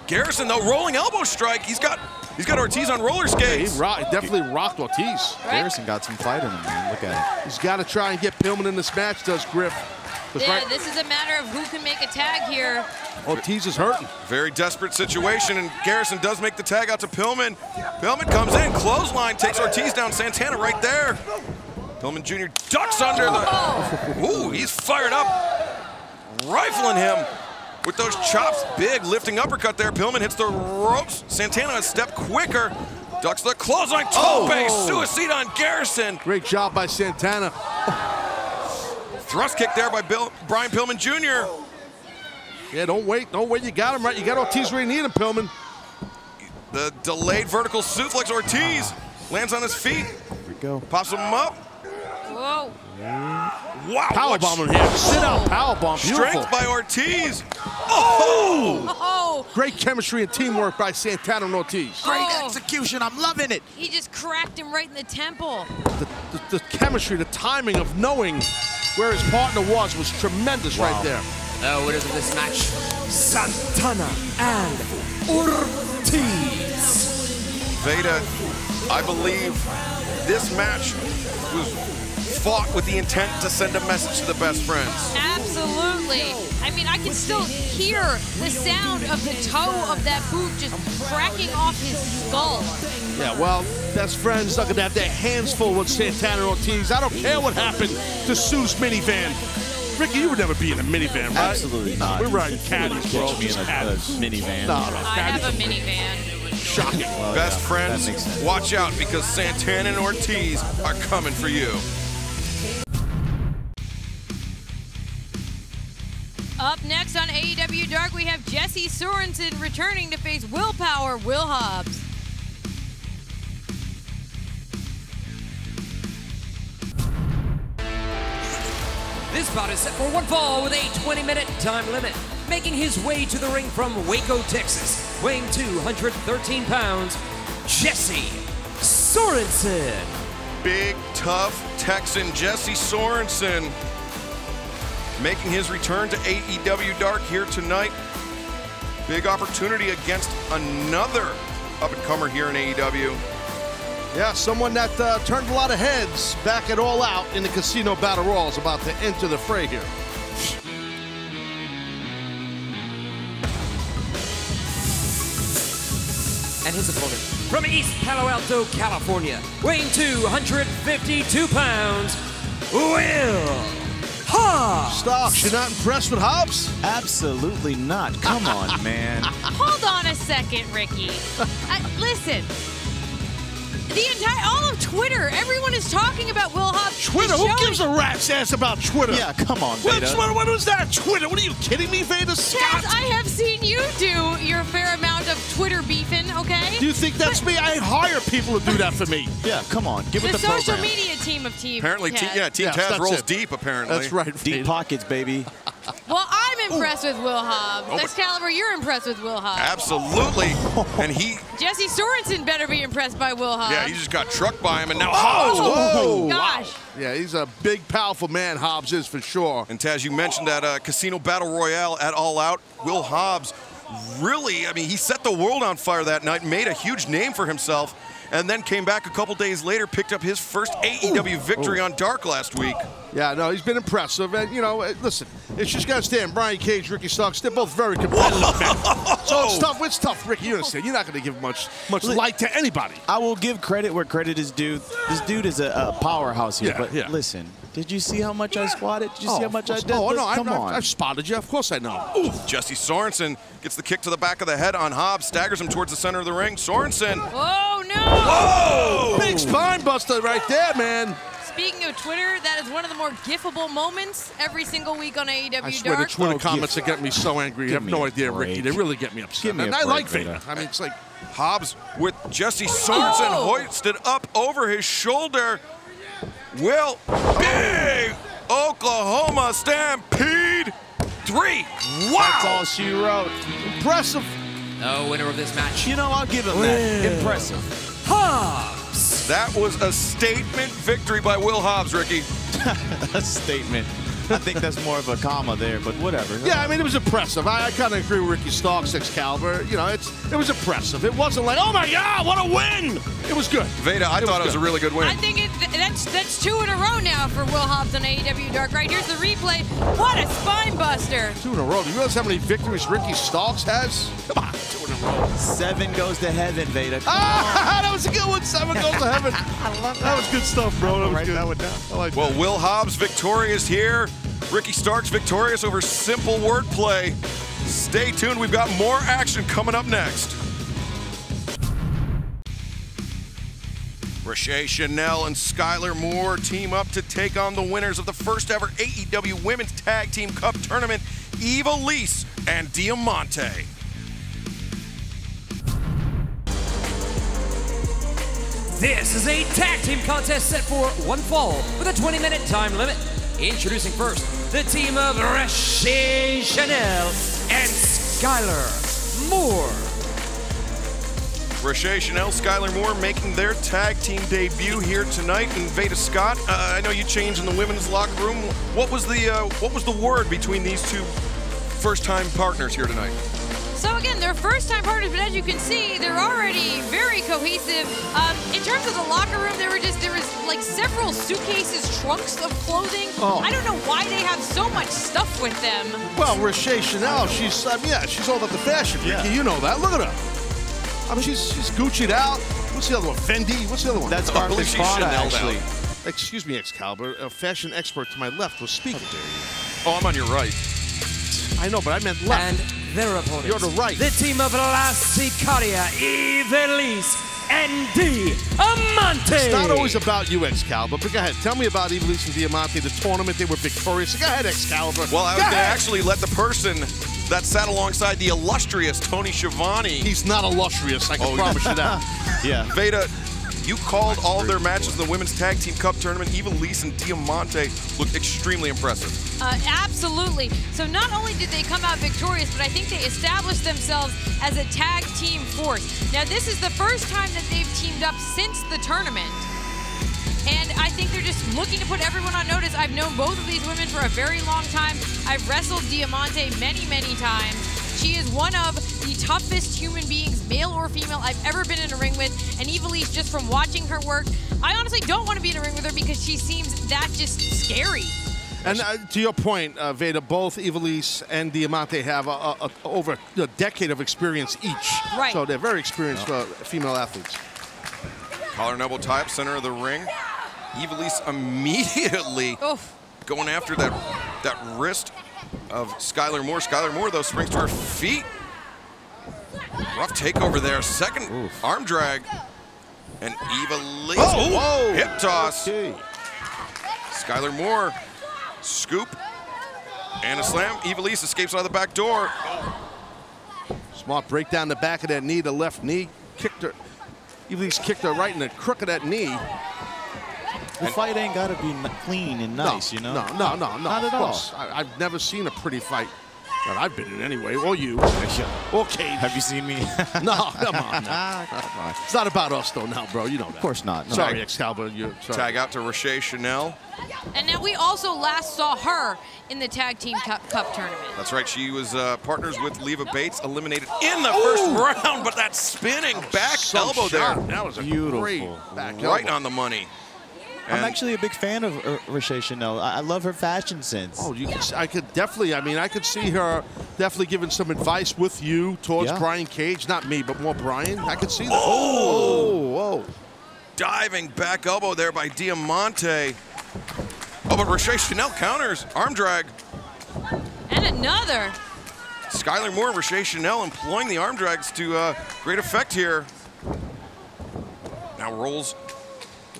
Garrison though rolling elbow strike. He's got he's got Ortiz on roller He skates. rock, definitely rocked Ortiz. Garrison got some fight in him, man. Look at it. He's got to try and get Pillman in this match, does Griff. Yeah, right- this is a matter of who can make a tag here. Ortiz is hurting. Very desperate situation, and Garrison does make the tag out to Pillman. Pillman comes in, clothesline, takes Ortiz down. Santana right there. Pillman Jr. ducks under the. Oh. Ooh, he's fired up, rifling him with those chops. Big lifting uppercut there. Pillman hits the ropes. Santana a step quicker. Ducks the clothesline. Tope Oh. suicide on Garrison. Great job by Santana. Thrust kick there by Bill, Brian Pillman Jr. Yeah, don't wait. Don't wait. You got him right. You got Ortiz where you need him, Pillman. The delayed vertical suplex. Ortiz lands on his feet. Here we go. pops him up. Whoa. Wow. Power what bomb him here. Sit out. Power bomb. Beautiful. Strength by Ortiz. Oh! Oh, Great chemistry and teamwork by Santana and Ortiz. Great Oh. execution. I'm loving it. he just cracked him right in the temple. The, the, the chemistry, the timing of knowing where his partner was was tremendous right there. The winners of this match, Santana and Ortiz. Veda, I believe this match was fought with the intent to send a message to the best friends. Absolutely. I mean, I can still hear the sound of the toe of that boot just cracking off his skull. Yeah, well, best friends are going to have their hands full with Santana Ortiz. I don't care what happened to Sue's minivan. Ricky, you would never be in a minivan, right? Absolutely not. We're riding caddies, Catch bro. me in Just a, a caddies. minivan. No, no, I have a minivan. Shocking. Well, best yeah, friends, That makes sense. watch out because Santana and Ortiz are coming for you. Up next on AEW Dark, we have Jesse Sorensen returning to face Willpower Will Hobbs. This bout is set for one fall with a 20-minute time limit. Making his way to the ring from Waco, Texas, weighing 213 pounds, Jesse Sorensen. Big, tough Texan Jesse Sorensen making his return to AEW Dark here tonight. Big opportunity against another up-and-comer here in AEW. Yeah, someone that uh, turned a lot of heads back at All Out in the Casino Battle Royal is about to enter the fray here. And his opponent from East Palo Alto, California, weighing 252 pounds, Will Hobbs. Starks, you're not impressed with Hobbs? Absolutely not. Come on, man. Hold on a second, Ricky. I, listen. The entire, all of Twitter, everyone is talking about Will Hobbs. Twitter? Who gives a rat's ass about Twitter? Yeah, come on, What, Veda. what, what was that? Twitter? What are you kidding me, Vader Scott? Taz, I have seen you do your fair amount of Twitter beefing, okay? Do you think that's me? I hire people to do that for me. Yeah, come on. Give the, it the social program. media team of Team Apparently, te- Taz. yeah, Team Yes, Taz rolls it. deep, apparently. That's right, Deep pockets, baby. Well, I'm impressed with Will Hobbs. but- Excalibur, you're impressed with Will Hobbs. Absolutely. And he, Jesse Sorensen better be impressed by Will Hobbs. yeah, he just got trucked by him, and now Hobbs. Whoa! Gosh. Yeah, he's a big, powerful man, Hobbs is for sure. And Taz, you mentioned that uh, Casino Battle Royale at All Out. Will Hobbs really, I mean, he set the world on fire that night, made a huge name for himself, and then came back a couple days later, picked up his first AEW victory on Dark last week. Yeah, no, he's been impressive. And, you know, uh, listen, It's just gotta stand. Brian Cage, Ricky Starks, they're both very competitive men. So it's tough. It's tough, Ricky. You understand? You're not gonna give much much Li- light to anybody. I will give credit where credit is due. This dude is a, a powerhouse here. Yeah, but yeah. listen, did you see how much I squatted? Did you see how oh, much I did? Oh, no, Come I've, I've- on. I've spotted you. Of course I know. Jesse Sorensen gets the kick to the back of the head on Hobbs, staggers him towards the center of the ring. Sorensen. Oh, no! Oh! Big spine buster right there, man. Speaking of Twitter, that is one of the more gifable moments every single week on AEW I swear Dark. the Twitter Oh, comments give- that get me so angry. You give have no a idea, Ricky. They really get me upset. Give me and a I break, like Vader. Vader. I mean, it's like Hobbs with Jesse Sorensen Oh. hoisted up over his shoulder. Will big Oklahoma Stampede three. Wow. That's all she wrote. impressive. No winner of this match, You know, I'll give him that. Impressive. Hobbs. That was a statement victory by Will Hobbs, Ricky. a statement. I think that's more of a comma there, but whatever. Yeah, I mean, it was impressive. I, I kind of agree with Ricky Starks, Excalibur. You know, it's it was impressive. It wasn't like, oh my God, what a win! It was good. Veda, I thought it was a really good win. I think it, that's that's two in a row now for Will Hobbs on AEW Dark. Right here's the replay. What a spine buster! Two in a row. Do you realize how many victories Ricky Starks has? Come on, two in a row. Seven goes to heaven, Veda. Ah, that was a good one. Seven goes to heaven. I love that. That was good stuff, bro. That was Write good. that one down. I like Well, that. Will Hobbs victorious here. Ricky Starks victorious over simple wordplay. Stay tuned. We've got more action coming up next. Rache Chanel and Skylar Moore team up to take on the winners of the first ever AEW Women's Tag Team Cup Tournament, Ivelisse and Diamante. This is a tag team contest set for one fall with a 20 minute time limit. Introducing first the team of Rache Chanel and Skylar Moore. Rache Chanel, Skylar Moore making their tag team debut here tonight. And Veda Scott, uh, I know you changed in the women's locker room. What was the uh, what was the word between these two first-time partners here tonight? So again, they're first-time partners, but as you can see, they're already very cohesive. Um, in terms of the locker room, there were just there was like several suitcases, trunks of clothing. Oh. I don't know why they have so much stuff with them. Well, Rache Chanel, she's uh, yeah, she's all about the fashion, Ricky. Yeah. You know that. Look at her. I mean, she's she's Gucci'd out. What's the other one? Fendi. What's the other one? That's I believe Scarface Prada, Chanel'd actually. out. Excuse me, Excalibur. A fashion expert to my left was speaking. Oh, I'm on your right. I know, but I meant left. And their opponents. You're the right. The team of La Sicaria, Ivelisse, and Diamante. It's not always about you, Excalibur, but go ahead. Tell me about Ivelisse and Diamante, the tournament. They were victorious. Go ahead, Excalibur. Well, I, Go they actually let the person that sat alongside the illustrious Tony Schiavone. He's not illustrious, I can Oh, promise you that. Yeah. Veda, you called all their matches in the Women's Tag Team Cup Tournament. Ivelisse and Diamante looked extremely impressive. Uh, absolutely. So not only did they come out victorious, but I think they established themselves as a tag team force. Now, this is the first time that they've teamed up since the tournament. And I think they're just looking to put everyone on notice. I've known both of these women for a very long time. I've wrestled Diamante many, many times. She is one of the toughest human beings, male or female, I've ever been in a ring with. And Ivelisse, just from watching her work, I honestly don't want to be in a ring with her because she seems that just scary. And uh, to your point, uh, Veda, both Ivelisse and Diamante have a, a, a, over a decade of experience each. Right. So they're very experienced uh, female athletes. Collar and elbow tie up, center of the ring. Ivelisse immediately Oof. going after that that wrist of Skylar Moore. Skylar Moore, though, springs to her feet. Rough takeover there. Second arm drag. And Eva Ivelisse. Oh, whoa. Hip toss. Okay. Skylar Moore, scoop, and a slam. Ivelisse escapes out of the back door. Smart break down the back of that knee, the left knee. Kicked her. Ivelisse kicked her right in the crook of that knee. The fight ain't got to be clean and nice, no, you know? No, no, no, no. Not at all. course. I, I've never seen a pretty fight that I've been in anyway, or you. Or Cage. Have you seen me? No, come on. no. Come on. It's not about us, though, now, bro. You know that. Of course not. No. Sorry, Excalibur. You're sorry. Tag out to Rache Chanel. And now we also last saw her in the Tag Team Cup, Cup tournament. That's right. She was uh, partners with Leva Bates, eliminated in the first round, but that spinning back Some elbow shot. there, That was a Beautiful. great back right on the money. I'm actually a big fan of uh, Rache Chanel. I, I love her fashion sense. Oh, you can. I could definitely. I mean, I could see her definitely giving some advice with you towards Yeah. Brian Cage. Not me, but more Brian. I could see that. Oh, whoa. Diving back elbow there by Diamante. Oh, but Rache Chanel counters. Arm drag. And another. Skylar Moore, Rache Chanel employing the arm drags to uh, great effect here. Now rolls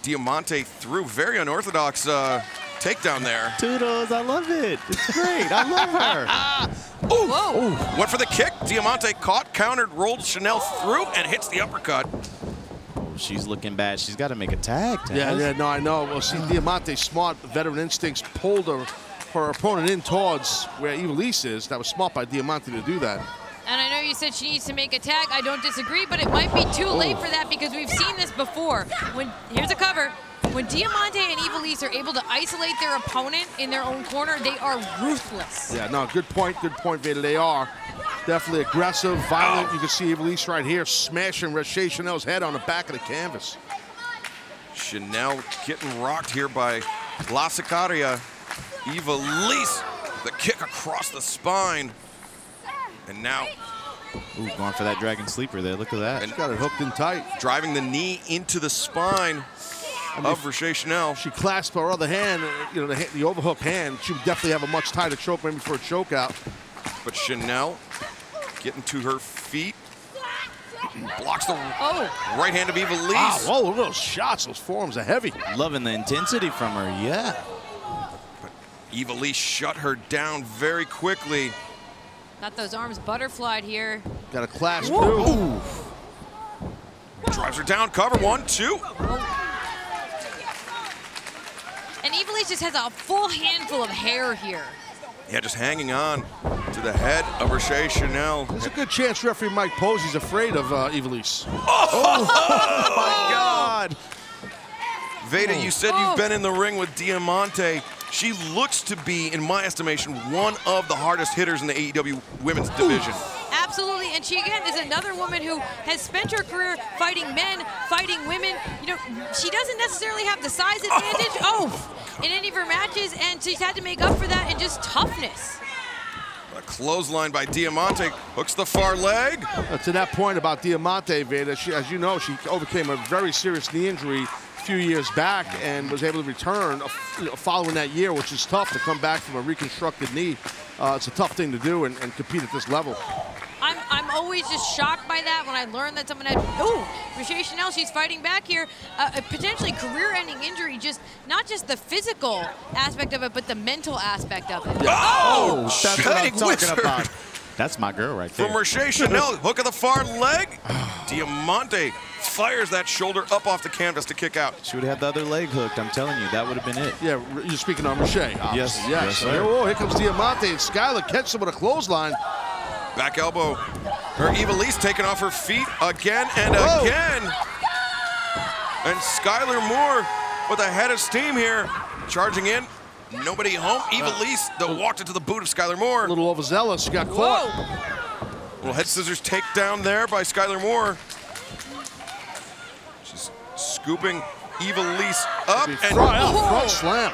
Diamante threw. Very unorthodox uh, takedown there. Toodles, I love it. It's great. I love her. Whoa. Went for the kick. Diamante caught, countered, rolled Chanel through, and hits the uppercut. Oh, she's looking bad. She's got to make a tag. Yeah, Taz. yeah, no, I know. Well, see, Diamante, smart veteran instincts, pulled her, her opponent in towards where Ivelisse is. That was smart by Diamante to do that. And I know you said she needs to make a tag. I don't disagree, but it might be too late oh. for that because we've seen this before. When here's a cover. When Diamante and Ivelisse are able to isolate their opponent in their own corner, they are ruthless. Yeah, no, good point, good point, Vader. They are definitely aggressive, violent. Oh. You can see Ivelisse right here smashing Rache Chanel's head on the back of the canvas. Chanel getting rocked here by La Sicaria. Ivelisse, the kick across the spine. And now Ooh, going for that dragon sleeper there. Look at that. And- Got it hooked in tight. driving the knee into the spine of Rache Chanel. She clasped her other hand, you know, the, the overhook hand. She would definitely have a much tighter choke, maybe for a choke out. But Chanel getting to her feet. Blocks the Oh, right hand of Ivelisse. Wow, whoa, look at those shots. Those forearms are heavy. Loving the intensity from her. Yeah. But Ivelisse shut her down very quickly. Got those arms butterflied here. Got a clash Whoa. too. Drives her down, cover one, two. And Ivelisse just has a full handful of hair here. Yeah, just hanging on to the head of Rache Chanel. There's a good chance referee Mike Posey's afraid of uh, Oh My God. Veda, you said Oh. you've been in the ring with Diamante. She looks to be, in my estimation, one of the hardest hitters in the AEW women's division. Absolutely, and she again is another woman who has spent her career fighting men, fighting women. You know, she doesn't necessarily have the size advantage. Oh, in any of her matches, and she's had to make up for that in just toughness. A clothesline by Diamante hooks the far leg. Uh, to that point about Diamante, Veda, she, as you know, she overcame a very serious knee injury a few years back and was able to return uh, you know, following that year, which is tough to come back from a reconstructed knee. Uh, it's a tough thing to do and, and compete at this level. I'm, I'm always just shocked by that when I learn that someone had, oh, Rache Chanel, she's fighting back here. Uh, a potentially career-ending injury, just not just the physical aspect of it, but the mental aspect of it. Oh, That's what I'm talking Wizard. about. That's my girl right there. From Rache Chanel, hook of the far leg. Diamante fires that shoulder up off the canvas to kick out. She would have had the other leg hooked. I'm telling you, that would have been it. Yeah, you're speaking on Rache. obviously. Yes, yes. yes, sir. Oh, here comes Diamante and Skylar catches him with a clothesline. Back elbow. Her Ivelisse taking off her feet again and Whoa. again. And Skylar Moore with a head of steam here. Charging in. Nobody home. Eva uh, Lise that walked into the boot of Skylar Moore. A little overzealous. She got caught. Whoa! Little head scissors takedown there by Skylar Moore. She's scooping Ivelisse up and Front, oh, front slam.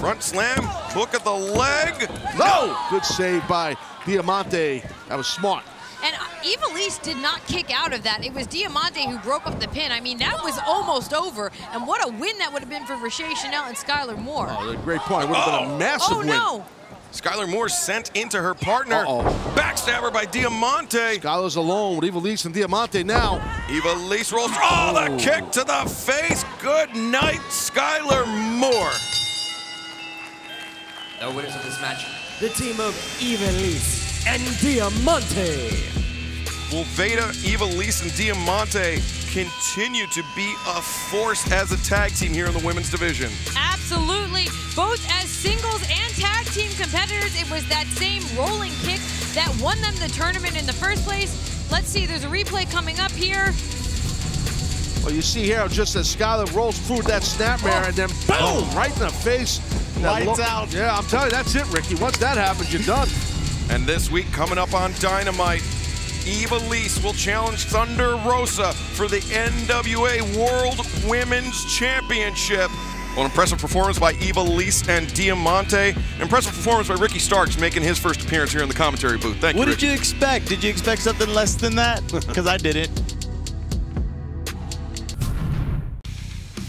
front slam. Hook at the leg. No! Good save by Diamante. That was smart. And uh, Eva Ivelisse did not kick out of that. It was Diamante who broke up the pin. I mean, that was almost over. And what a win that would have been for Rache Chanel and Skylar Moore. Oh, great point. It would have been a oh. massive Oh, win. no. Skylar Moore sent into her partner. Uh-oh. Backstabber by Diamante. Skylar's alone with Ivelisse and Diamante now. Ivelisse rolls. Oh, the kick to the face. Good night, Skylar Moore. The winners of this match, the team of Ivelisse and Diamante. Will Veda, Ivelisse, and Diamante continue to be a force as a tag team here in the women's division? Absolutely. Both as singles and tag team competitors, it was that same rolling kick that won them the tournament in the first place. Let's see, there's a replay coming up here. Well, you see here just as Skylar rolls through that snapmare oh. and then boom, oh. right in the face. Lights out. Yeah, I'm telling you, that's it, Ricky. Once that happens, you're done. And this week, coming up on Dynamite, Eva Lise will challenge Thunder Rosa for the NWA World Women's Championship. Well, impressive performance by Ivelisse and Diamante. Impressive performance by Ricky Starks making his first appearance here in the commentary booth. Thank What you, What did you expect? Did you expect something less than that? Because I didn't.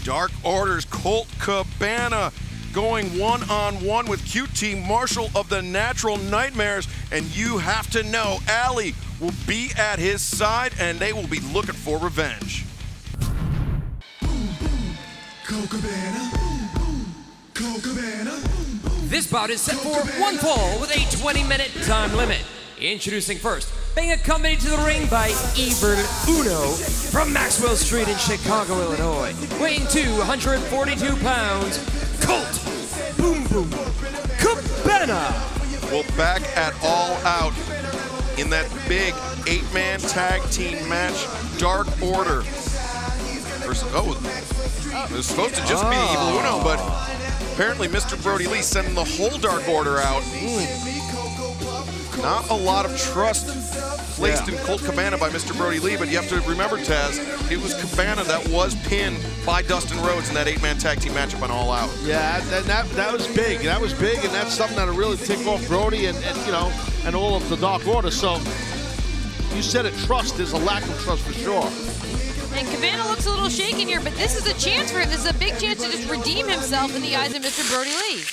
Dark Order's Colt Cabana going one on one with QT Marshall of the Natural Nightmares. And you have to know, Allie will be at his side and they will be looking for revenge. This bout is set for one fall with a 20 minute time limit. Introducing first, being accompanied to the ring by Evil Uno from Maxwell Street in Chicago, Illinois. Weighing 242 pounds, Colt Boom Boom Cabana. Well, back at All Out in that big eight-man tag team match, Dark Order. Versus, oh, it was supposed to just be ah. Evil Uno, but apparently Mr. Brodie Lee sending the whole Dark Order out. Hmm. Not a lot of trust placed Yeah. in Colt Cabana by Mr. Brodie Lee, but you have to remember, Taz, it was Cabana that was pinned by Dustin Rhodes in that eight-man tag team matchup on All Out. Yeah, and that, that was big. That was big, and that's something that'll really tick off Brodie and, and you know and all of the Dark Order. So you said it. Trust. There's a lack of trust for sure. And Cabana looks a little shaken here, but this is a chance for him. This is a big chance to just redeem himself in the eyes of Mr. Brodie Lee.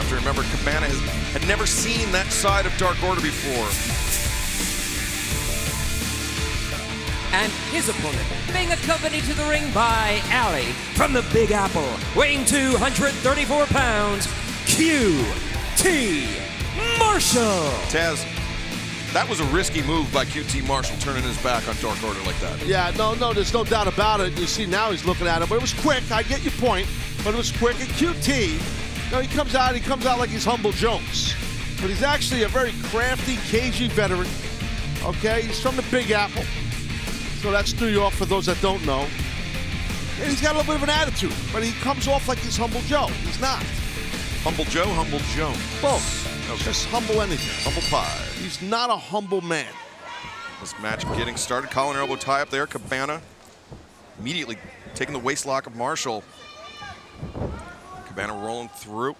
You have to remember, Cabana has, had never seen that side of Dark Order before. And his opponent, being accompanied to the ring by Allie from the Big Apple, weighing 234 pounds, QT Marshall. Taz, that was a risky move by QT Marshall turning his back on Dark Order like that. Yeah, no, no, there's no doubt about it. You see, now he's looking at him, but it was quick. I get your point, but it was quick. And QT, know, he comes out, he comes out like he's humble Jones, but he's actually a very crafty, cagey veteran. Okay, he's from the Big Apple, so that's New York for those that don't know. And he's got a little bit of an attitude, but he comes off like he's humble Joe. He's not. Humble Joe, Humble Joe. Both. Just humble anything. Humble Pie. He's not a humble man. This match getting started. And elbow tie up there. Cabana immediately taking the waist lock of Marshall. Cabana rolling through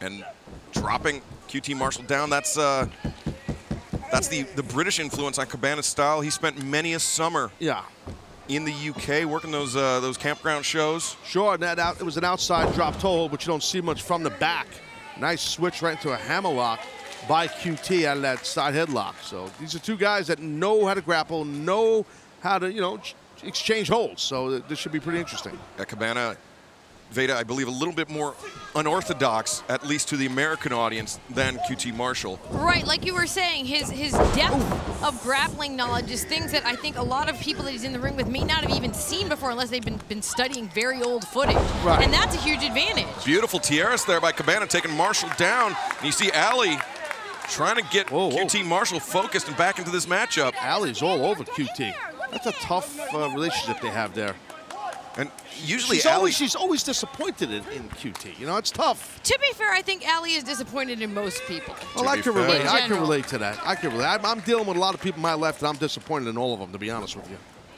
and dropping QT Marshall down. That's uh, that's the, the British influence on Cabana's style. He spent many a summer Yeah. in the UK working those uh, those campground shows. Sure, and that out, it was an outside drop toe hold, which you don't see much from the back. Nice switch right into a hammerlock by QT out of that side headlock. So these are two guys that know how to grapple, know how to, you know, exchange holds. So this should be pretty interesting. Cabana, Veda, I believe, a little bit more unorthodox, at least to the American audience, than QT Marshall. Right, like you were saying, his his depth of grappling knowledge is things that I think a lot of people that he's in the ring with may not have even seen before unless they've been, been studying very old footage. Right. And that's a huge advantage. Beautiful tijeras there by Cabana taking Marshall down. And you see Allie trying to get Whoa, whoa. QT Marshall focused and back into this matchup. Allie's all over QT. That's a tough uh, relationship they have there. And usually She's Allie, always, she's always disappointed in, in QT. You know, it's tough. To be fair, I think Allie is disappointed in most people. Well, I can fair. relate. I can relate to that. I can relate. I'm, I'm dealing with a lot of people on my left, and I'm disappointed in all of them, to be honest with you.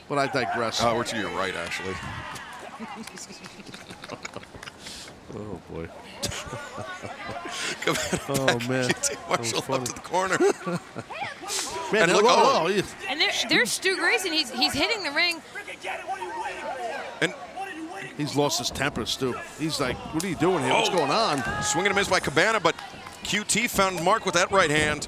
But I digress. oh, we're to your right, actually. oh boy. Cabana Oh back, man. QT Marshall up to the corner. Man, And look- look, oh. oh. And there, there's Stu Grayson. He's he's hitting the ring. And He's lost his temper, Stu. He's like, what are you doing here? What's Oh. going on? swinging a miss by Cabana, but QT found Mark with that right hand.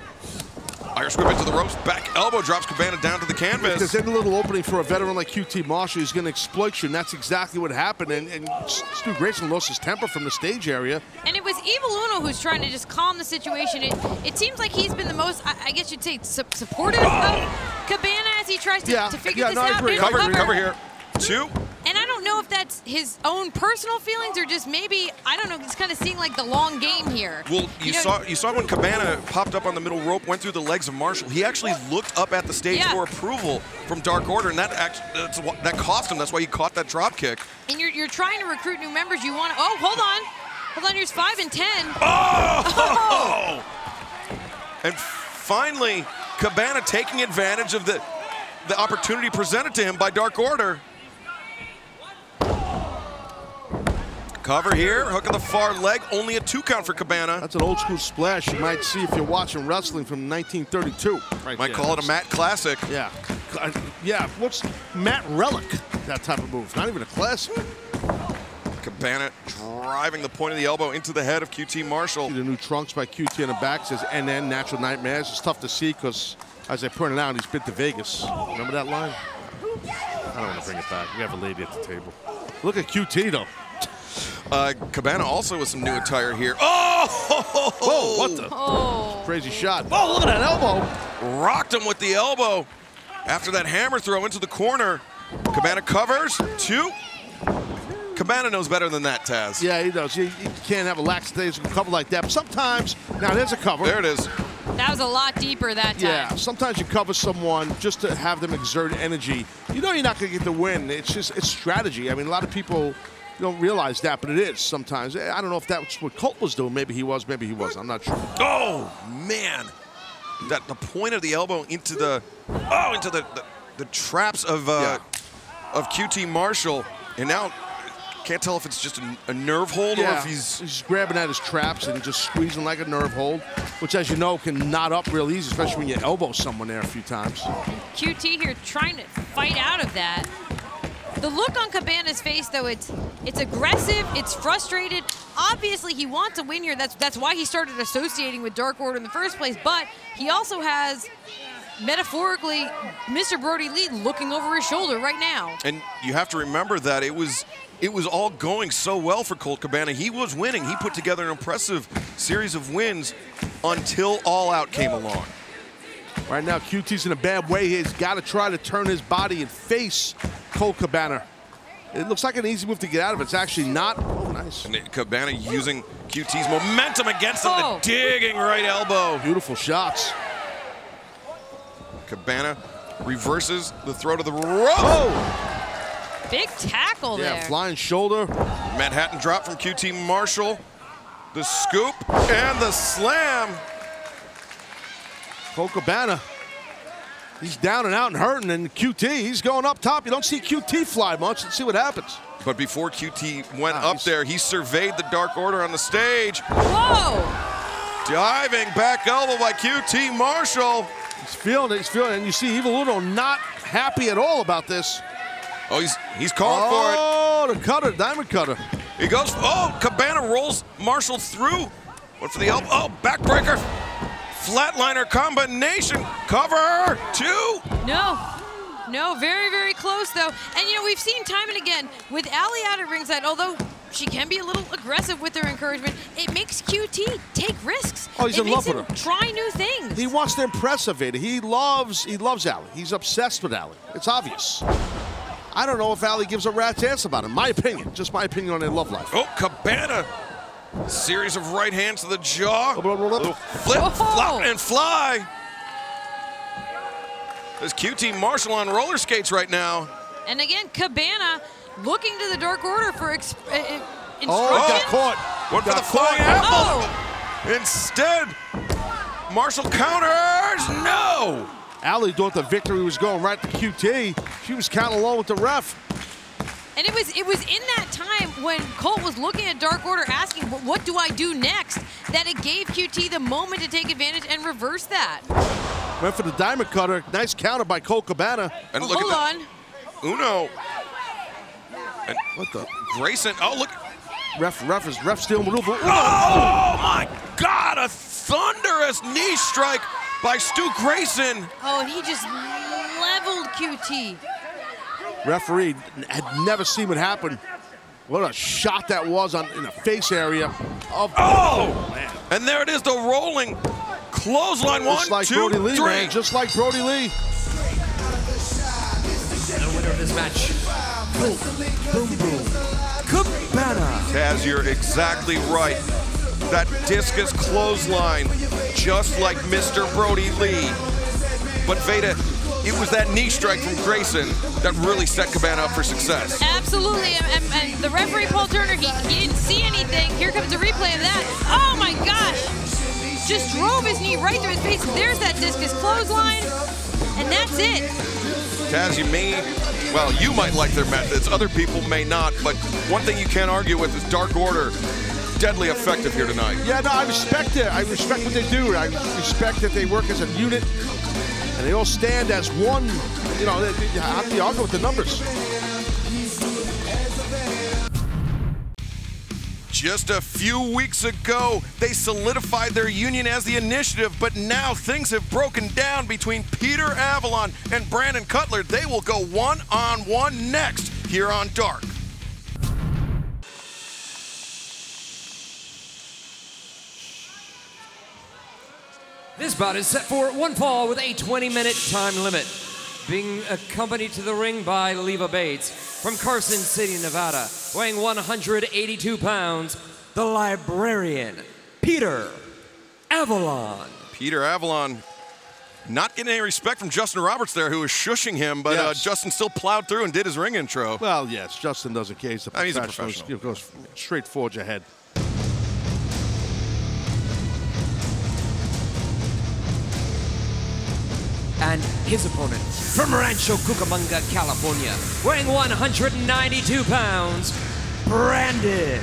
Irish whip into the ropes, back elbow drops Cabana down to the If there's canvas. any little opening for a veteran like QT Marshall, he's going to exploit you, and that's exactly what happened. And, and Stu Grayson lost his temper from the stage area. And it was Evil Uno who's trying to just calm the situation. It, it seems like he's been the most, I, I guess you'd say, su- supportive of Cabana as he tries to, Yeah, to figure yeah, this no, I out. agree. Cover, cover. cover here. Two. And I don't know if that's his own personal feelings or just maybe, I don't know, it's kind of seeing like the long game here. Well, you, know, saw you saw when Cabana popped up on the middle rope, went through the legs of Marshall. He actually looked up at the stage Yeah. for approval from Dark Order, and that act, that's what, that cost him. That's why he caught that drop kick. And you're, you're trying to recruit new members. You want to, oh, hold on. Hold on, here's five and ten. Oh! And finally, Cabana taking advantage of the the opportunity presented to him by Dark Order. Cover here, hook of the far leg, only a two count for Cabana. That's an old school splash you might see if you're watching wrestling from 1932. Right Might there. call it a Matt classic. Yeah. Uh, Yeah, what's Matt Relic, that type of move. Not even a classic. Cabana driving the point of the elbow into the head of QT Marshall. The new trunks by QT in the back says NN, Natural Nightmares. It's tough to see because, as I pointed out, he's been to Vegas. Remember that line? I don't want to bring it back. We have a lady at the table. Look at QT, though. Uh, Cabana also with some new attire here. Oh! Whoa, what the? Oh. Crazy shot. Oh, look at that elbow. Rocked him with the elbow after that hammer throw into the corner. Cabana covers. Two. Cabana knows better than that, Taz. Yeah, he does. You, you can't have a lackadaisical cover like that. But sometimes, now there's a cover. There it is. That was a lot deeper that time. Yeah, sometimes you cover someone just to have them exert energy. You know you're not going to get the win. It's just it's strategy. I mean, a lot of people don't realize that, but it is sometimes. I don't know if that's what Colt was doing. Maybe he was. Maybe he was. I'm not sure. Oh man, that the point of the elbow into the oh into the the, the traps of uh, of QT Marshall, and now can't tell if it's just a, a nerve hold or if he's he's grabbing at his traps and just squeezing like a nerve hold, which, as you know, can knot up real easy, especially when you elbow someone there a few times. QT here trying to fight out of that. The look on Cabana's face, though, it's it's aggressive, it's frustrated. Obviously, he wants to win here. That's that's why he started associating with Dark Order in the first place. But he also has, metaphorically, Mr. Brodie Lee looking over his shoulder right now. and you have to remember that it was it was all going so well for Colt Cabana. He was winning. He put together an impressive series of wins until All Out came along. Right now, QT's in a bad way. He's got to try to turn his body and face Colt Cabana. It looks like an easy move to get out of it. It's actually not. Oh, nice. And Cabana using QT's momentum against him, Oh. the digging right elbow. Beautiful shots. Cabana reverses the throw to the rope. Oh. Big tackle Yeah, there. flying shoulder. Manhattan drop from QT Marshall. The scoop and the slam. Colt Cabana. He's down and out and hurting, and QT, he's going up top. You don't see QT fly much. Let's see what happens. But before QT went Ah, up there, he surveyed the Dark Order on the stage. Whoa! Diving back elbow by QT Marshall. He's feeling it. He's feeling it. And you see Evil Uno not happy at all about this. Oh, he's he's calling for it. Oh, the cutter, diamond cutter. He goes. Oh, Cabana rolls Marshall through. Went for the elbow. Oh, backbreaker. Flatliner combination. Cover two. No. No, very, very close though. And you know, we've seen time and again with Allie out at ringside, although she can be a little aggressive with her encouragement, it makes QT take risks. Oh, he's it in makes love with her. Try new things. He wants to impress her, Vader. He loves, he loves Allie. He's obsessed with Allie. It's obvious. I don't know if Allie gives a rat's ass about him. My opinion, just my opinion on their love life. Oh, Cabana. Series of right hands to the jaw. Flip, Oh. flop, and fly. There's QT Marshall on roller skates right now. and again, Cabana looking to the Dark Order for ex- uh, uh, instruction. Oh, got caught. Went for the flying apple. Oh, Instead, Marshall counters. No. Allie thought the victory was going right to QT. She was counting along with the ref. And it was it was in that time when Colt was looking at Dark Order asking, "What- what do I do next? That it gave QT the moment to take advantage and reverse that. Went for the diamond cutter. Nice counter by Colt Cabana. And look hold at on. the Uno. And What the? Grayson. Oh, look. Ref, ref is ref steal maneuver. Oh, my God. A thunderous knee strike by Stu Grayson. Oh, and he just leveled QT. Referee had never seen what happened. What a shot that was on in the face area of. Oh! oh! man. And there it is, the rolling clothesline. One, Just like two, Brodie Lee, three. man. Just like Brodie Lee. The winner of this match, Colt Boom Boom Cabana. Taz, you're exactly right. That discus clothesline, just like Mr. Brodie Lee. But Veda, it was that knee strike from Grayson that really set Cabana up for success. Absolutely, and, and- and the referee Paul Turner, he, he didn't see anything. Here comes a replay of that. Oh my gosh! Just drove his knee right through his face. There's that discus clothesline, and that's it. Taz, you may, well, you might like their methods. Other people may not. But one thing you can't argue with is Dark Order. Deadly effective here tonight. Yeah, no, I respect it. I respect what they do. I respect that they work as a unit and they all stand as one. You know, you argue with the numbers? Just a few weeks ago, they solidified their union as the initiative, but now things have broken down between Peter Avalon and Brandon Cutler. They will go one on one next here on Dark. This bout is set for one fall with a 20-minute time limit. Being accompanied to the ring by Leva Bates from Carson City, Nevada, weighing 182 pounds, the librarian, Peter Avalon. Peter Avalon not getting any respect from Justin Roberts there, who was shushing him, but uh, Justin still plowed through and did his ring intro. Well, yes, Justin doesn't care. He's a I mean, he's a professional. professional. He goes straight forge ahead. And his opponent from Rancho Cucamonga, California, weighing 192 pounds, Brandon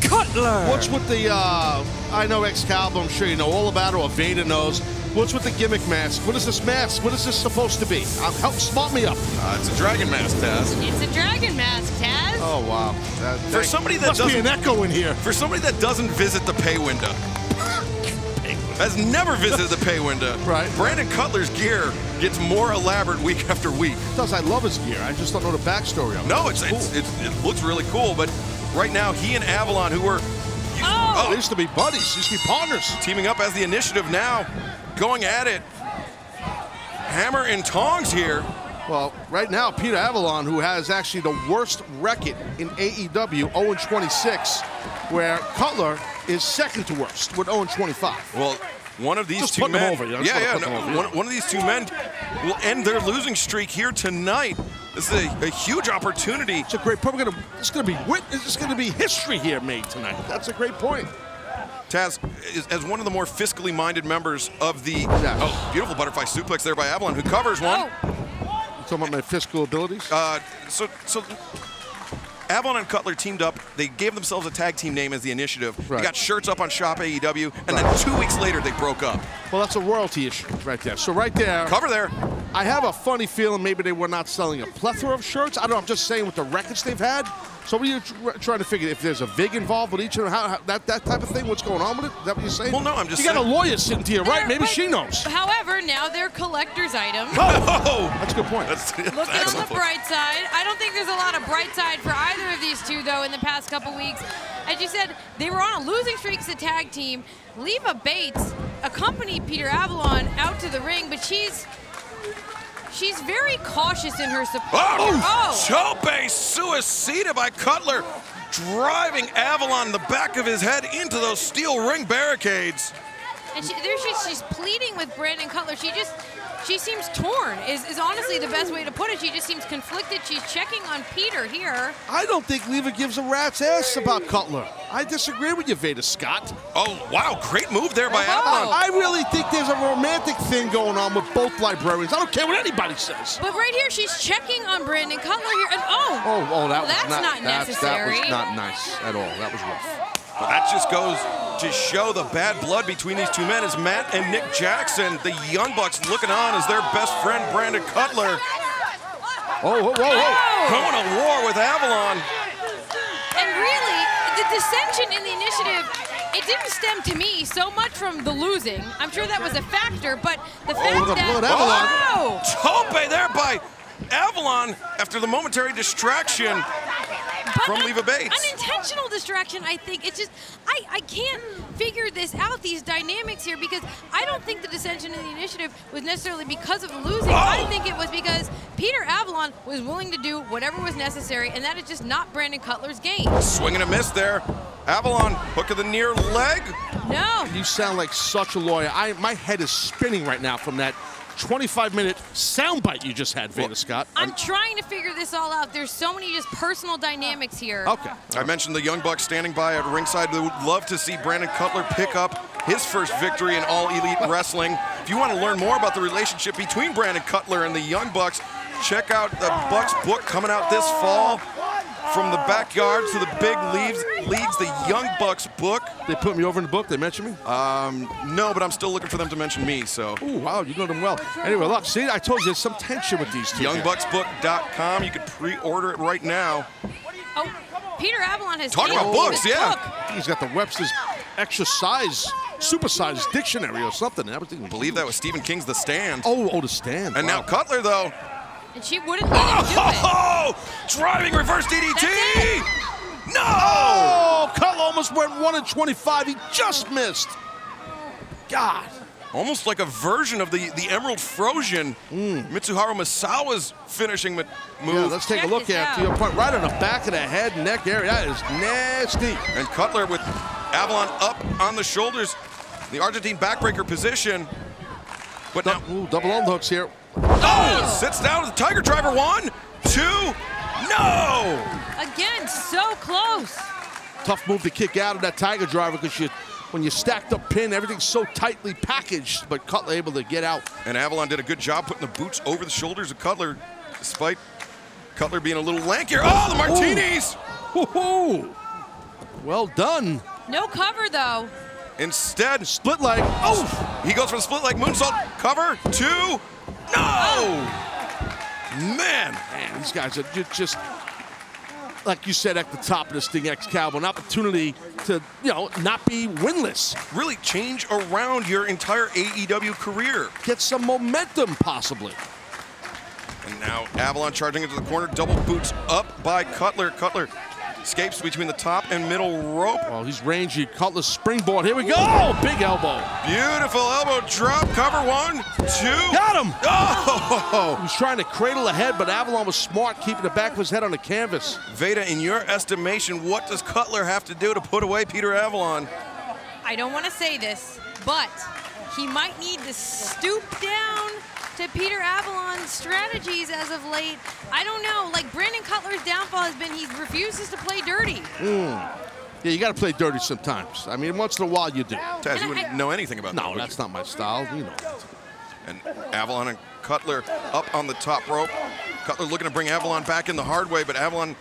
Cutler. What's with the, uh, I know Excalibur, I'm sure you know all about it, or Veda knows. What's with the gimmick mask? What is this mask? What is this supposed to be? Um, help smart me up. Uh, it's a dragon mask, Taz. It's a dragon mask, Taz. Oh, wow. That, For somebody that must be doesn't- an echo in here. For somebody that doesn't visit the pay window, has never visited the pay window, Right. Brandon Cutler's gear gets more elaborate week after week. Does I love his gear? I just don't know the backstory of it. No, it's, it's, it's it looks really cool, but right now he and Avalon, who were oh! oh. They used to be buddies. Used to be partners. teaming up as the initiative now, going at it. Hammer and tongs here. Well, right now, Peter Avalon, who has actually the worst record in AEW, 0-26, where Cutler is second to worst with 0-25. Well, one of these Just two men, over, yeah, yeah, no, over, one, yeah. one of these two men will end their losing streak here tonight. This is a, a huge opportunity. It's a great point. We're gonna, it's going to be wit. It's going to be history here made tonight. That's a great point. Taz, is, as one of the more fiscally minded members of the Yeah. oh, beautiful butterfly suplex there by Avalon, who covers one. Oh, You talking about my fiscal abilities? Uh, so, so Avalon and Cutler teamed up. They gave themselves a tag team name as the Initiative. They got shirts up on Shop AEW, and Right. then two weeks later they broke up. well, that's a royalty issue right there. So right there, Cover there. I have a funny feeling maybe they were not selling a plethora of shirts. I don't know. I'm just saying with the records they've had. So we are tr- trying to figure if there's a vig involved with each of them, how, how, that that type of thing. What's going on with it? Is that what you're saying? Well, no, I'm just You got a lawyer sitting to your right. they're- Maybe but- she knows. However, now they're collector's items. Oh, That's a good point. that's, Looking on excellent. the bright side, I don't think there's a lot of bright side for either of these two, though, in the past couple weeks. As you said, they were on a losing streak as a tag team. Leva Bates accompanied Peter Avalon out to the ring, but she's she's very cautious in her support. Oh, oh. Tope suicida by Cutler, driving Avalon the back of his head into those steel ring barricades. And she, there she's, she's pleading with Brandon Cutler. She just, she seems torn, is, is honestly the best way to put it. She just seems conflicted. She's checking on Peter here. I don't think Leva gives a rat's ass about Cutler. I disagree with you, Veda Scott. Oh, wow, great move there by Oh. Avalon. I really think there's a romantic thing going on with both librarians. I don't care what anybody says. But right here, she's checking on Brandon Cutler here. And oh, Oh, oh, that well, was that's not, not, that- necessary. That was not nice at all. That was rough. Well, that just goes to show the bad blood between these two men as Matt and Nick Jackson, the Young Bucks, looking on as their best friend Brandon Cutler Oh, whoa, whoa, whoa. going to war with Avalon. And really, the dissension in the initiative, it didn't stem to me so much from the losing. I'm sure that was a factor, but the oh, fact look at- that look at Avalon. Oh! Tope there by Avalon after the momentary distraction But from Leva Bates. Unintentional distraction, I think. It's just, I, I can't figure this out, these dynamics here, because I don't think the dissension in the initiative was necessarily because of the losing. I Oh. think it was because Peter Avalon was willing to do whatever was necessary, and that is just not Brandon Cutler's game. Swing and a miss there. Avalon, hook of the near leg. No. You sound like such a lawyer. I my head is spinning right now from that 25 minute soundbite you just had, Veda Scott. I'm trying to figure this all out. There's so many just personal dynamics here. okay. I mentioned the Young Bucks standing by at ringside. They would love to see Brandon Cutler pick up his first victory in All Elite Wrestling. If you want to learn more about the relationship between Brandon Cutler and the Young Bucks, check out the Bucks book coming out this fall. From the backyard to the big leagues, leagues, the Young Bucks book. They put me over in the book. They mentioned me. Um, no, but I'm still looking for them to mention me. So Ooh, wow, you know them well. Anyway, look, see, I told you there's some tension with these two. youngbucksbook.com. You can pre-order it right now. Oh, Peter Avalon has Talk about books, yeah. book. He's got the Webster's extra size, super size dictionary or something. That was I believe that was Stephen King's The Stand. Oh, oh, the stand. And now Cutler though. And she wouldn't let him do it. Oh, driving reverse DDT. That's No. Oh, Cutler almost went one and 25. He just missed. God. Almost like a version of the, the Emerald Flowsion. Hmm. Mitsuharu Misawa's finishing move. Yeah, let's take Check a look at out. to your point. Right on the back of the head, neck area. That is nasty. and Cutler with Avalon up on the shoulders. The Argentine backbreaker position. But now, Ooh, double underhooks here. Oh, sits down with the Tiger Driver. One, two, no. Again, so close. Tough move to kick out of that Tiger driver because you, when you stacked up pin, everything's so tightly packaged. But Cutler able to get out. And Avalon did a good job putting the boots over the shoulders of Cutler, despite Cutler being a little lankier. Oh, the Martinis! Woohoo! Well done. No cover though. Instead, Split leg. Oh! he goes for the split leg moonsault. Cover, two, no! Man, Man, these guys are ju- just, like you said at the top of this thing, Excalibur, an opportunity to, you know, not be winless. really change around your entire AEW career. Get some momentum, possibly. And now Avalon charging into the corner, double boots up by Cutler. Cutler escapes between the top and middle rope. Oh, he's rangy. Cutler springboard. Here we go. Oh, big elbow. Beautiful elbow drop. Cover one, two. Got him. Oh! He was trying to cradle the head, but Avalon was smart, keeping the back of his head on the canvas. Veda, in your estimation, what does Cutler have to do to put away Peter Avalon? I don't want to say this, but he might need to stoop down to Peter Avalon's strategies as of late. I don't know. Like Brandon Cutler's downfall has been he refuses to play dirty. Hmm. Yeah, you got to play dirty sometimes. I mean, once in a while you do. Taz, you wouldn't know anything about that. No, that's not my style. You know. And Avalon and Cutler up on the top rope. Cutler looking to bring Avalon back in the hard way, but Avalon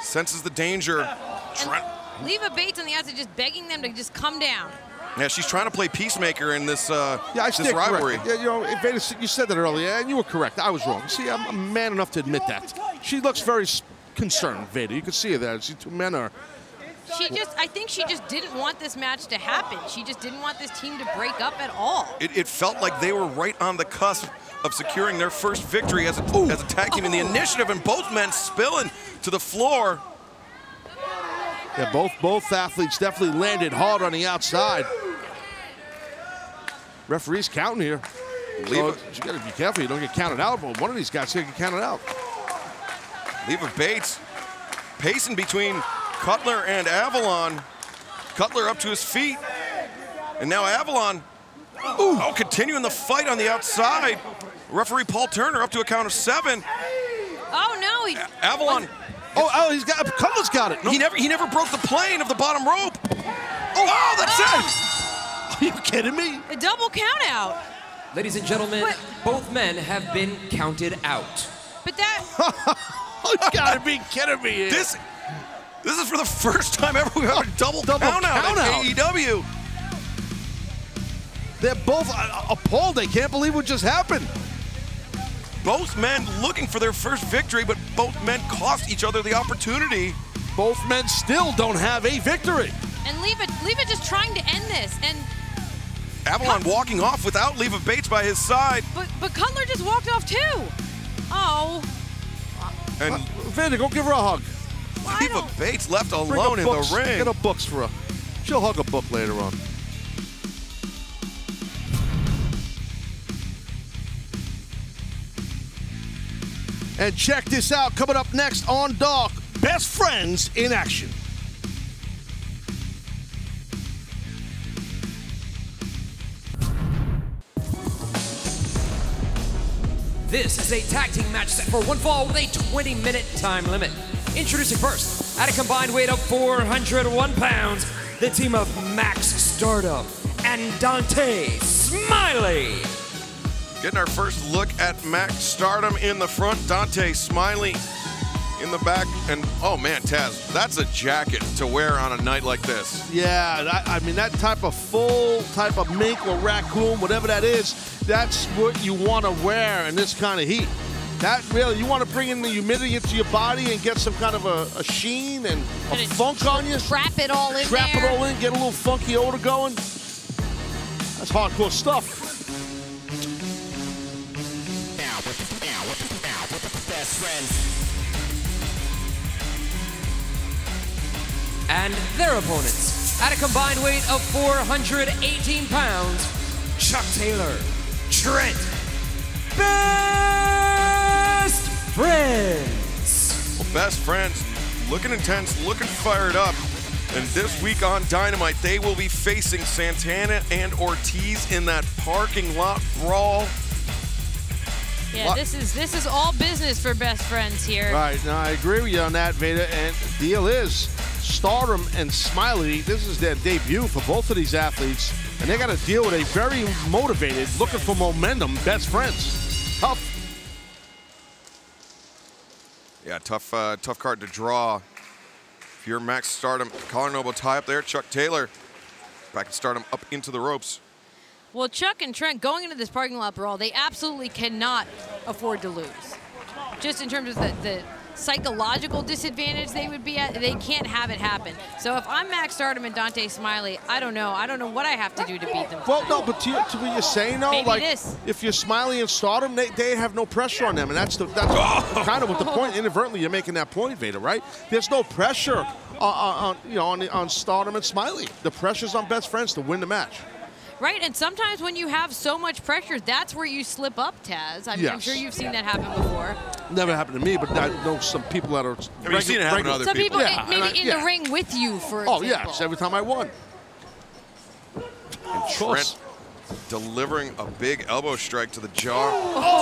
senses the danger. Try- Leva Bates on the outside just begging them to just come down. Yeah, she's trying to play peacemaker in this uh, Yeah, I this rivalry. corrected. Yeah, you know, Veda, you said that earlier, and you were correct. I was wrong. See, I'm, I'm man enough to admit that. She looks very concerned, Veda. You can see that. there. See, two men are. She just, I think she just didn't want this match to happen. She just didn't want this team to break up at all. It, it felt like they were right on the cusp of securing their first victory as a, as a tag team in the initiative, and both men spilling to the floor. Yeah, both both athletes definitely landed hard on the outside. Referee's counting here. So Leva, you got to be careful. You don't get counted out. But one of these guys going to get counted out. Leva Bates pacing between Cutler and Avalon. Cutler up to his feet. And now Avalon oh, continuing the fight on the outside. Referee Paul Turner up to a count of seven. Oh no, he, Avalon, Oh, oh, he's got Cutler's got it. he never he never broke the plane of the bottom rope. Oh, oh that's oh! it! Are you kidding me? a double count out. Ladies and gentlemen, What? both men have been counted out. But that, Oh, you got to be kidding me. Here. This this is for the first time ever we have a double, Double count out count at out. AEW. They're both uh, appalled. They can't believe what just happened. Both men looking for their first victory, but both men cost each other the opportunity. Both men still don't have a victory. and Leva, Leva just trying to end this, and Avalon walking off without Leva Bates by his side. but but Cutler just walked off too. Oh, And uh, Vander, go give her a hug. I Leva don't- Bates left alone in books. the ring. Get a books for her. She'll hug a book later on. And check this out. Coming up next on Dark, Best Friends in Action. This is a tag team match set for one fall with a 20 minute time limit. Introducing first, at a combined weight of 401 pounds, the team of Max Stardom and Dante Smiley. Getting our first look at Max Stardom in the front. Dante Smiley in the back. And oh man, Taz, that's a jacket to wear on a night like this. Yeah, that, I mean that type of full type of mink or raccoon, whatever that is, that's what you want to wear in this kind of heat. That really, you want to bring in the humidity into your body and get some kind of a, a sheen and a And funk on you. Trap it all in Trap there. it all in, get a little funky odor going. That's hardcore stuff. And their opponents, at a combined weight of 418 pounds, Chuck Taylor, Trent, Best Friends. Well, best friends, looking intense, looking fired up. And this week on Dynamite, they will be facing Santana and Ortiz in that parking lot brawl. Yeah, What? this is this is all business for best friends here. Right, now I agree with you on that, Veda. And the deal is, Stardom and Smiley, this is their debut for both of these athletes. And they got to deal with a very motivated, looking for momentum, best friends. Tough. Yeah, tough, uh, tough card to draw. If you're Max Stardom, collar Noble tie up there. Chuck Taylor back at Stardom up into the ropes. Well, Chuck and Trent going into this parking lot brawl, they absolutely cannot afford to lose. Just in terms of the, the psychological disadvantage they would be at, they can't have it happen. So if I'm Max Stardom and Dante Smiley, I don't know. I don't know what I have to do to beat them. Well, no, but to, to what you're saying, though, Maybe like, this. if you're Smiley and Stardom, they, they have no pressure on them. And that's, the, that's kind of what the point, inadvertently, you're making that point, Veda, right? There's no pressure on, on, on you know, on, on Stardom and Smiley. The pressure's on best friends to win the match. Right, and sometimes when you have so much pressure, that's where you slip up, Taz. I mean, I'm sure you've seen that happen before. Never happened to me, but I know some people that are. I mean, you've seen it happen to other Some people, Yeah, in- maybe I- in yeah. the ring with you, for Oh, example. yes, every time I won. Of course. Trent delivering a big elbow strike to the jaw.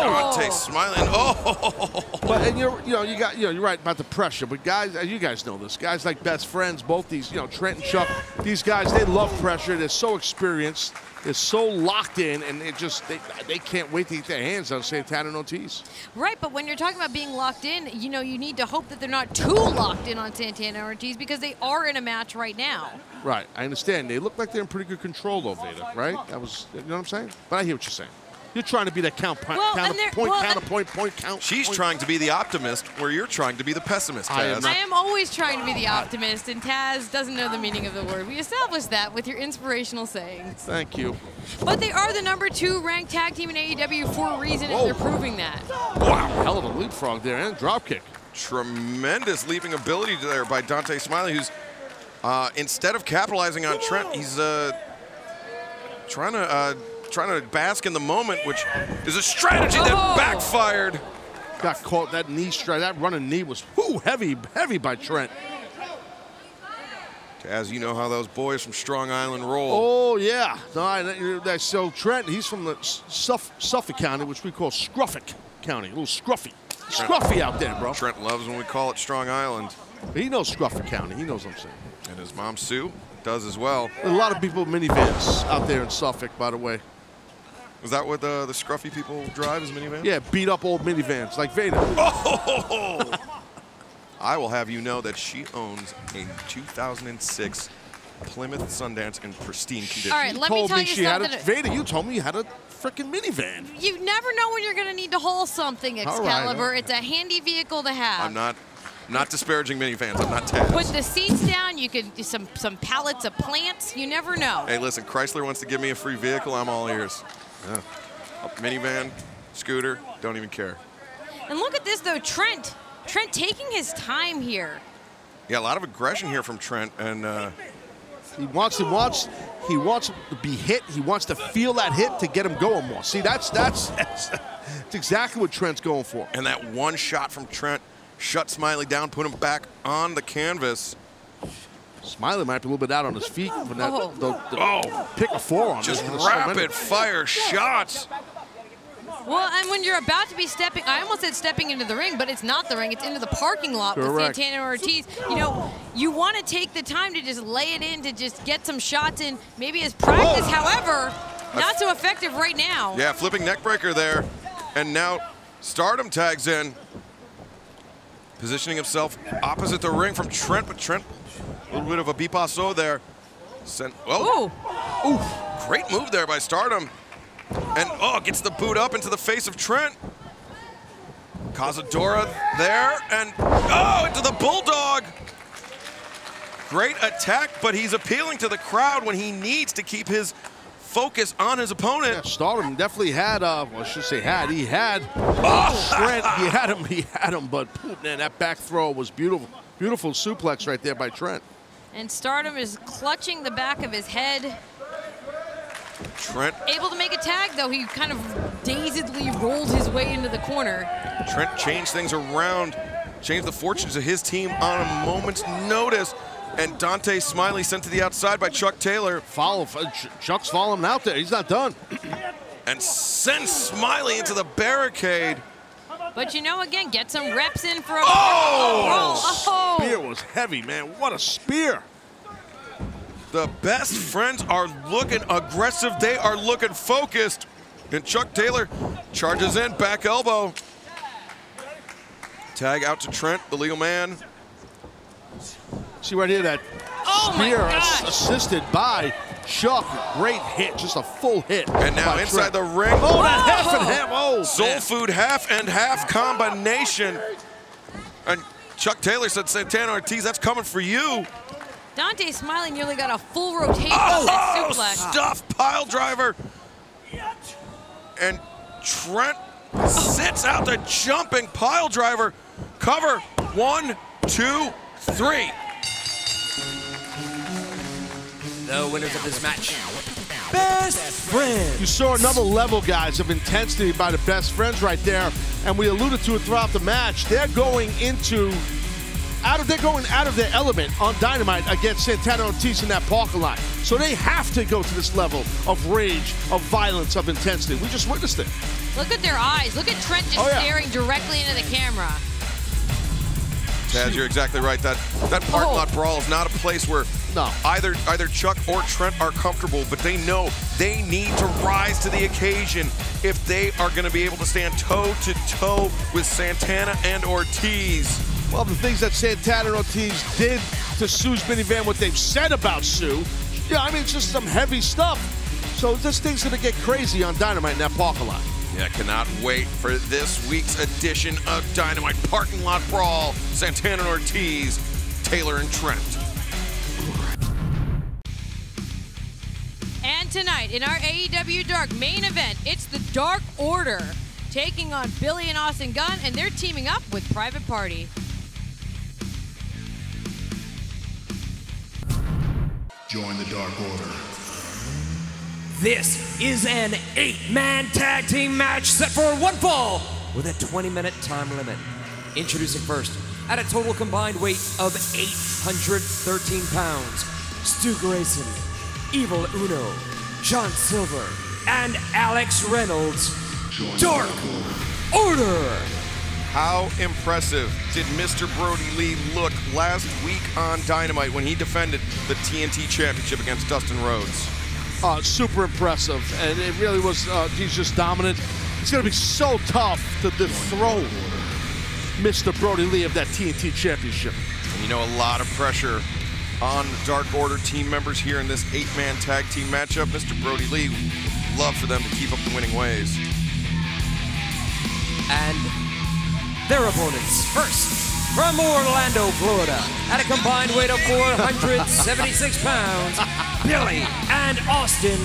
Dante smiling. Oh, But and you're you know you got you know you're right about the pressure, but guys uh, you guys know this. Guys like best friends, both these you know Trent and Chuck, these guys they love pressure. They're so experienced, they're so locked in, and it just they, they can't wait to get their hands on Santana and Ortiz. Right, but when you're talking about being locked in, you know, you need to hope that they're not too locked in on Santana and Ortiz because they are in a match right now. Right, I understand. They look like they're in pretty good control though, Veda. Right? That was you know what I'm saying. But I hear what you're saying. You're trying to be that count, point, Well, counter, and point, well, counterpoint, point, count. she's point. trying to be the optimist where you're trying to be the pessimist, I am I am always trying to be the optimist, and Taz doesn't know the meaning of the word. We established that with your inspirational sayings. Thank you. But they are the number two ranked tag team in AEW for a reason, Whoa. and they're proving that. Wow, hell of a leapfrog there and drop kick. Tremendous leaping ability there by Dante Smiley, who's uh, instead of capitalizing on Trent, he's uh, trying to uh, trying to bask in the moment, which is a strategy that Oh. backfired. Got caught. That knee strike, that running knee was whoo, heavy, heavy by Trent. As you know how those boys from Strong Island roll. Oh yeah, no, I, I, so Trent, he's from the Suff, Suffolk County, which we call Scruffick County, a little scruffy, scruffy out there, bro. Trent loves when we call it Strong Island, He knows Scruffick County. He knows what I'm saying. and his mom Sue does as well. There's a lot of people with minivans out there in Suffolk, by the way. Is that what the, the scruffy people drive as minivans? Yeah, beat up old minivans like Veda. Oh! I will have you know that she owns a 2006 Plymouth Sundance in pristine condition. All right, let me told tell me you she had a something. Veda. You told me you had a freaking minivan. You never know when you're going to need to haul something, All right, Excalibur. all right. It's a handy vehicle to have. I'm not not disparaging minivans. I'm not Taz. Put the seats down. You could do some some pallets of plants. You never know. Hey, listen, Chrysler wants to give me a free vehicle. I'm all ears. Yeah. Minivan, scooter, don't even care. And look at this though, Trent. Trent taking his time here. Yeah, a lot of aggression here from Trent, and uh, He wants, he wants, he wants to be hit. He wants to feel that hit to get him going more. See, that's that's that's, that's exactly what Trent's going for. and that one shot from Trent shut Smiley down, put him back on the canvas. Smiley might be a little bit out on his feet from that. Oh. The, the, oh, pick a four on Just this. There's so rapid fire shots. Well, and when you're about to be stepping, I almost said stepping into the ring, but it's not the ring. It's into the parking lot with Santana and Ortiz. You know, you want to take the time to just lay it in, to just get some shots in, maybe as practice. Oh. However, Not so effective right now. Yeah, flipping neckbreaker there. And now Stardom tags in. Positioning himself opposite the ring from Trent, but Trent, a little bit of a bipasso there. Sent, oh, Ooh. great move there by Stardom. And oh, gets the boot up into the face of Trent. Cazadora there, and oh, into the Bulldog. Great attack, but he's appealing to the crowd when he needs to keep his focus on his opponent. Yeah, Stardom definitely had, uh, well, I should say had, he had uh, Trent, he had him, he had him, but man, that back throw was beautiful. Beautiful suplex right there by Trent. And Stardom is clutching the back of his head. Trent Able to make a tag, though. He kind of dazedly rolled his way into the corner. Trent changed things around, changed the fortunes of his team on a moment's notice. And Dante Smiley sent to the outside by Chuck Taylor Follow, uh, Chuck's following him out there. He's not done. and sends Smiley into the barricade. But you know, again, get some reps in for a oh! oh! oh! Spear was heavy, man. What a spear. The best friends are looking aggressive. They are looking focused. And Chuck Taylor charges in, back elbow. Tag out to Trent, the legal man. See right here that Oh spear gosh. assisted by Chuck. Great hit, just a full hit. And now inside Trent. the ring. Oh, that half and half. Oh, Soul man. Food half and half combination. And Chuck Taylor said, Santana Ortiz, that's coming for you. Dante Smiley nearly got a full rotation of that Oh, suplex. stuff pile driver. And Trent sits out the jumping pile driver. Cover. One, two, three. The winners of this match. Best friends. You saw another level, guys, of intensity by the best friends right there, and we alluded to it throughout the match. They're going into out of they're going out of their element on Dynamite against Santana Ortiz in that parking lot. So they have to go to this level of rage, of violence, of intensity. We just witnessed it. Look at their eyes. Look at Trent just Oh, yeah. staring directly into the camera. Taz, you're exactly right. That that parking Oh. lot brawl is not a place where No. either either Chuck or Trent are comfortable, but they know they need to rise to the occasion if they are going to be able to stand toe to toe with Santana and Ortiz. Well, the things that Santana and Ortiz did to Sue's minivan, what they've said about Sue, yeah, I mean, it's just some heavy stuff. So this thing's gonna get crazy on Dynamite in that parking lot. Yeah, cannot wait for this week's edition of Dynamite Parking Lot Brawl. Santana and Ortiz, Taylor and Trent. And tonight in our AEW Dark main event, it's the Dark Order taking on Billy and Austin Gunn, and they're teaming up with Private Party. Join the Dark Order. This is an eight-man tag team match set for one fall with a 20-minute time limit. Introducing first, at a total combined weight of 813 pounds, Stu Grayson, Evil Uno, John Silver, and Alex Reynolds. Dark Order. How impressive did Mr. Brodie Lee look last week on Dynamite when he defended the TNT Championship against Dustin Rhodes? Uh, super impressive, and it really was. Uh, he's just dominant. It's going to be so tough to dethrone Mr. Brodie Lee of that TNT Championship. And you know, a lot of pressure on the Dark Order team members here in this eight-man tag team matchup. Mr. Brodie Lee, love for them to keep up the winning ways. and their opponents. First, from Orlando, Florida, at a combined weight of 476 pounds, Billy and Austin,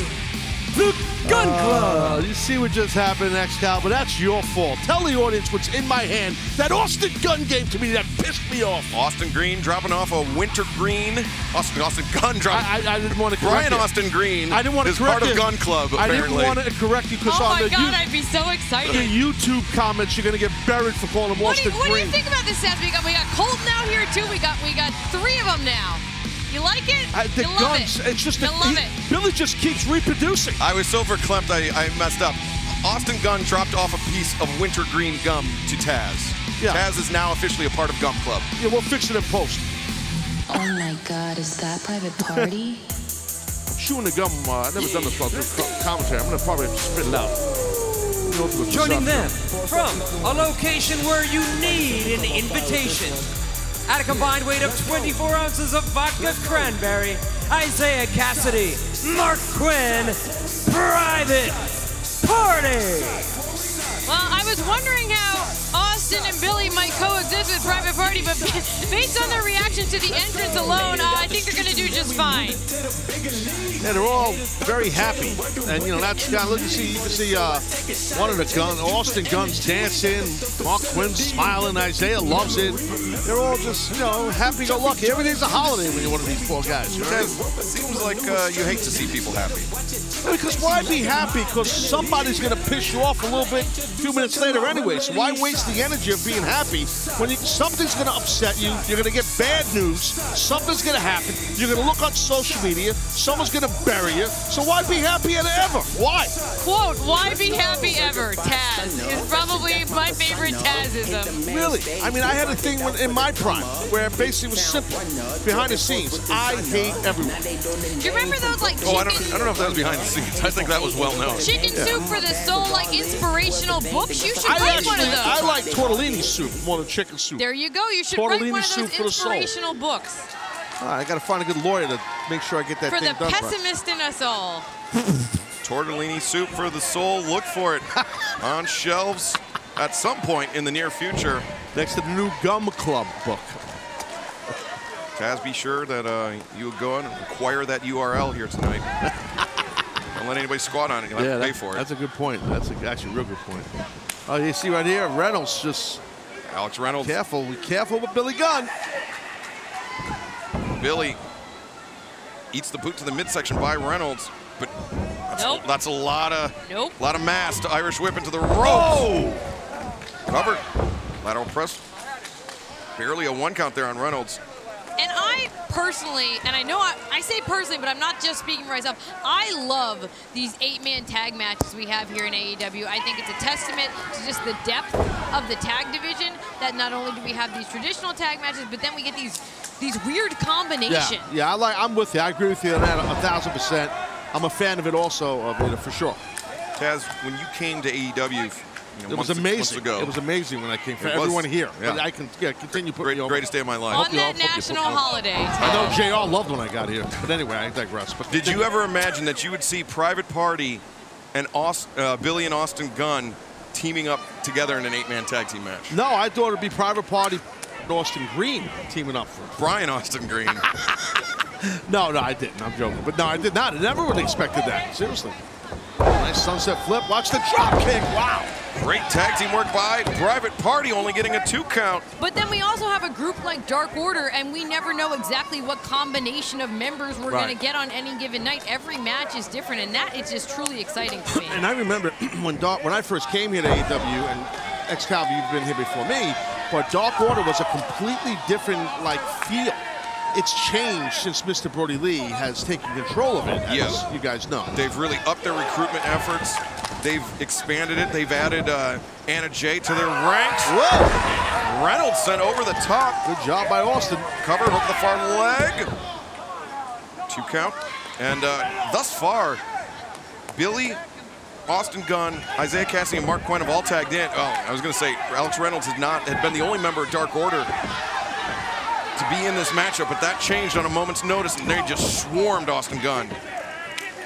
the Gunn Club. Uh, you see what just happened, Excalibur? That's your fault. Tell the audience what's in my hand. That Austin Gunn gave to me that pissed me off. Austin Green dropping off a winter green. Austin Austin Gunn dropping. I, I, I didn't want to correct Brian you. Austin Green I didn't want to is correct part of. Gunn Club, I didn't want to correct you because Oh on my the, God, you- I'd be so the excited. YouTube comments, you're going to get buried for calling him What do, Austin you, what do you think about this, Seth? We got we got Colten out here too. We got we got three of them now. You like it? Uh, the you love guns, it. it's just you that love he- it. Billy just keeps reproducing. I was so verklempt I, I messed up. Austin Gunn dropped off a piece of wintergreen gum to Taz. Yeah. Taz is now officially a part of Gum Club. Yeah, we'll fix it in post. Oh my god, is that private party? chewing the gum. Uh, I've never done this before through co- commentary. I'm gonna probably spit it out. Go through the Joining them from a location where you need an invitation. At a combined weight of 24 ounces of vodka cranberry, Isiah Kassidy, Mark Quinn, Private Party. Well, I was wondering how Austin and Billy might coexist with Private Party, but based on their reaction to the entrance alone, uh, I think they're going to do just fine. Yeah, they're all very happy, and you know that's got. Look, you see, you can see uh, one of the gun, Austin Gunn's dancing, Mark Quinn smiling, Isiah loves it. They're all just, you know, happy-go-lucky. Everything's a holiday when you're one of these poor guys. Right? It seems like uh, you hate to see people happy. Because why be happy? Because somebody's going to piss you off a little bit a few minutes later anyway. So why waste the energy of being happy when you, something's going to upset you? You're going to get bad news. Something's going to happen. You're going to look on social media. Someone's going to bury you. So why be happy ever? Why? Quote, why be happy ever? Taz is probably my favorite Tazism. Really? I mean, I had a thing when, in my prime where basically it was simple. Behind the scenes, I hate everyone. Do you remember those like Oh, I don't, I don't know if that was behind the scenes. I think that was well known. chicken soup for the soul, like inspirational books? You should I write one of those. I like tortellini soup more than chicken soup. there you go. You should write one of soup those for the soul. inspirational books All right, I got to find a good lawyer to make sure I get that for thing the done. right. pessimist in us all. Tortellini soup for the soul. Look for it on shelves at some point in the near future. Next to the new Gum Club book. Taz, be sure that uh, you go and acquire that URL here tonight. Don't let anybody squat on it. You'll have to pay for it. that's a good point. That's a, actually a real good point. Oh, you see right here, Reynolds just Alex Reynolds, careful. Be careful with Billy Gunn. Billy eats the boot to the midsection by Reynolds, but that's, Nope. a, that's a lot of Nope. lot of mass to Irish whip into the ropes. Oh! Covered. Lateral press. Barely a one count there on Reynolds. And I personally, and I know I, I say personally, but I'm not just speaking for myself. I love these eight-man tag matches we have here in AEW. I think it's a testament to just the depth of the tag division. That not only do we have these traditional tag matches, but then we get these these weird combinations. Yeah, combinations. yeah. I like. I'm with you. I agree with you on that a thousand percent. I'm a fan of it also, of it for sure. Taz, when you came to AEW, you know, It was amazing. ago, It was amazing when I came. For It was, everyone here, yeah. But I can yeah, continue putting great, greatest day of my life. On that national holiday. I know Jr. loved when I got here, but anyway, I digress. But Did you ever imagine that you would see Private Party and Aust- uh, Billy and Austin Gunn teaming up together in an eight-man tag team match? No, I thought it'd be Private Party, and Austin Green teaming up for. Brian Austin Green. No, no, I didn't. I'm joking. But no, I did not. I never would have expected that. Seriously. Nice sunset flip. Watch the drop kick. Wow. Great tag team work by Private Party, only getting a two count. But then we also have a group like Dark Order, and we never know exactly what combination of members we're Right. going to get on any given night. Every match is different, and that is just truly exciting to me. And I remember when Dark, when I first came here to AEW, and Excalibur, you've been here before me, but Dark Order was a completely different like feel. It's changed since Mr. Brodie Lee has taken control of it, as Yeah. you guys know. They've really upped their recruitment efforts. They've expanded it. They've added uh, Anna Jay to their ranks. Whoa! Reynolds sent over the top. Good job by Austin. Cover, hook the far leg. Two count. And uh, thus far, Billy, Austin Gunn, Isiah Kassidy, and Mark Quinn have all tagged in. Oh, I was going to say Alex Reynolds had not had been the only member of Dark Order to be in this matchup, but that changed on a moment's notice, and they just swarmed Austin Gunn.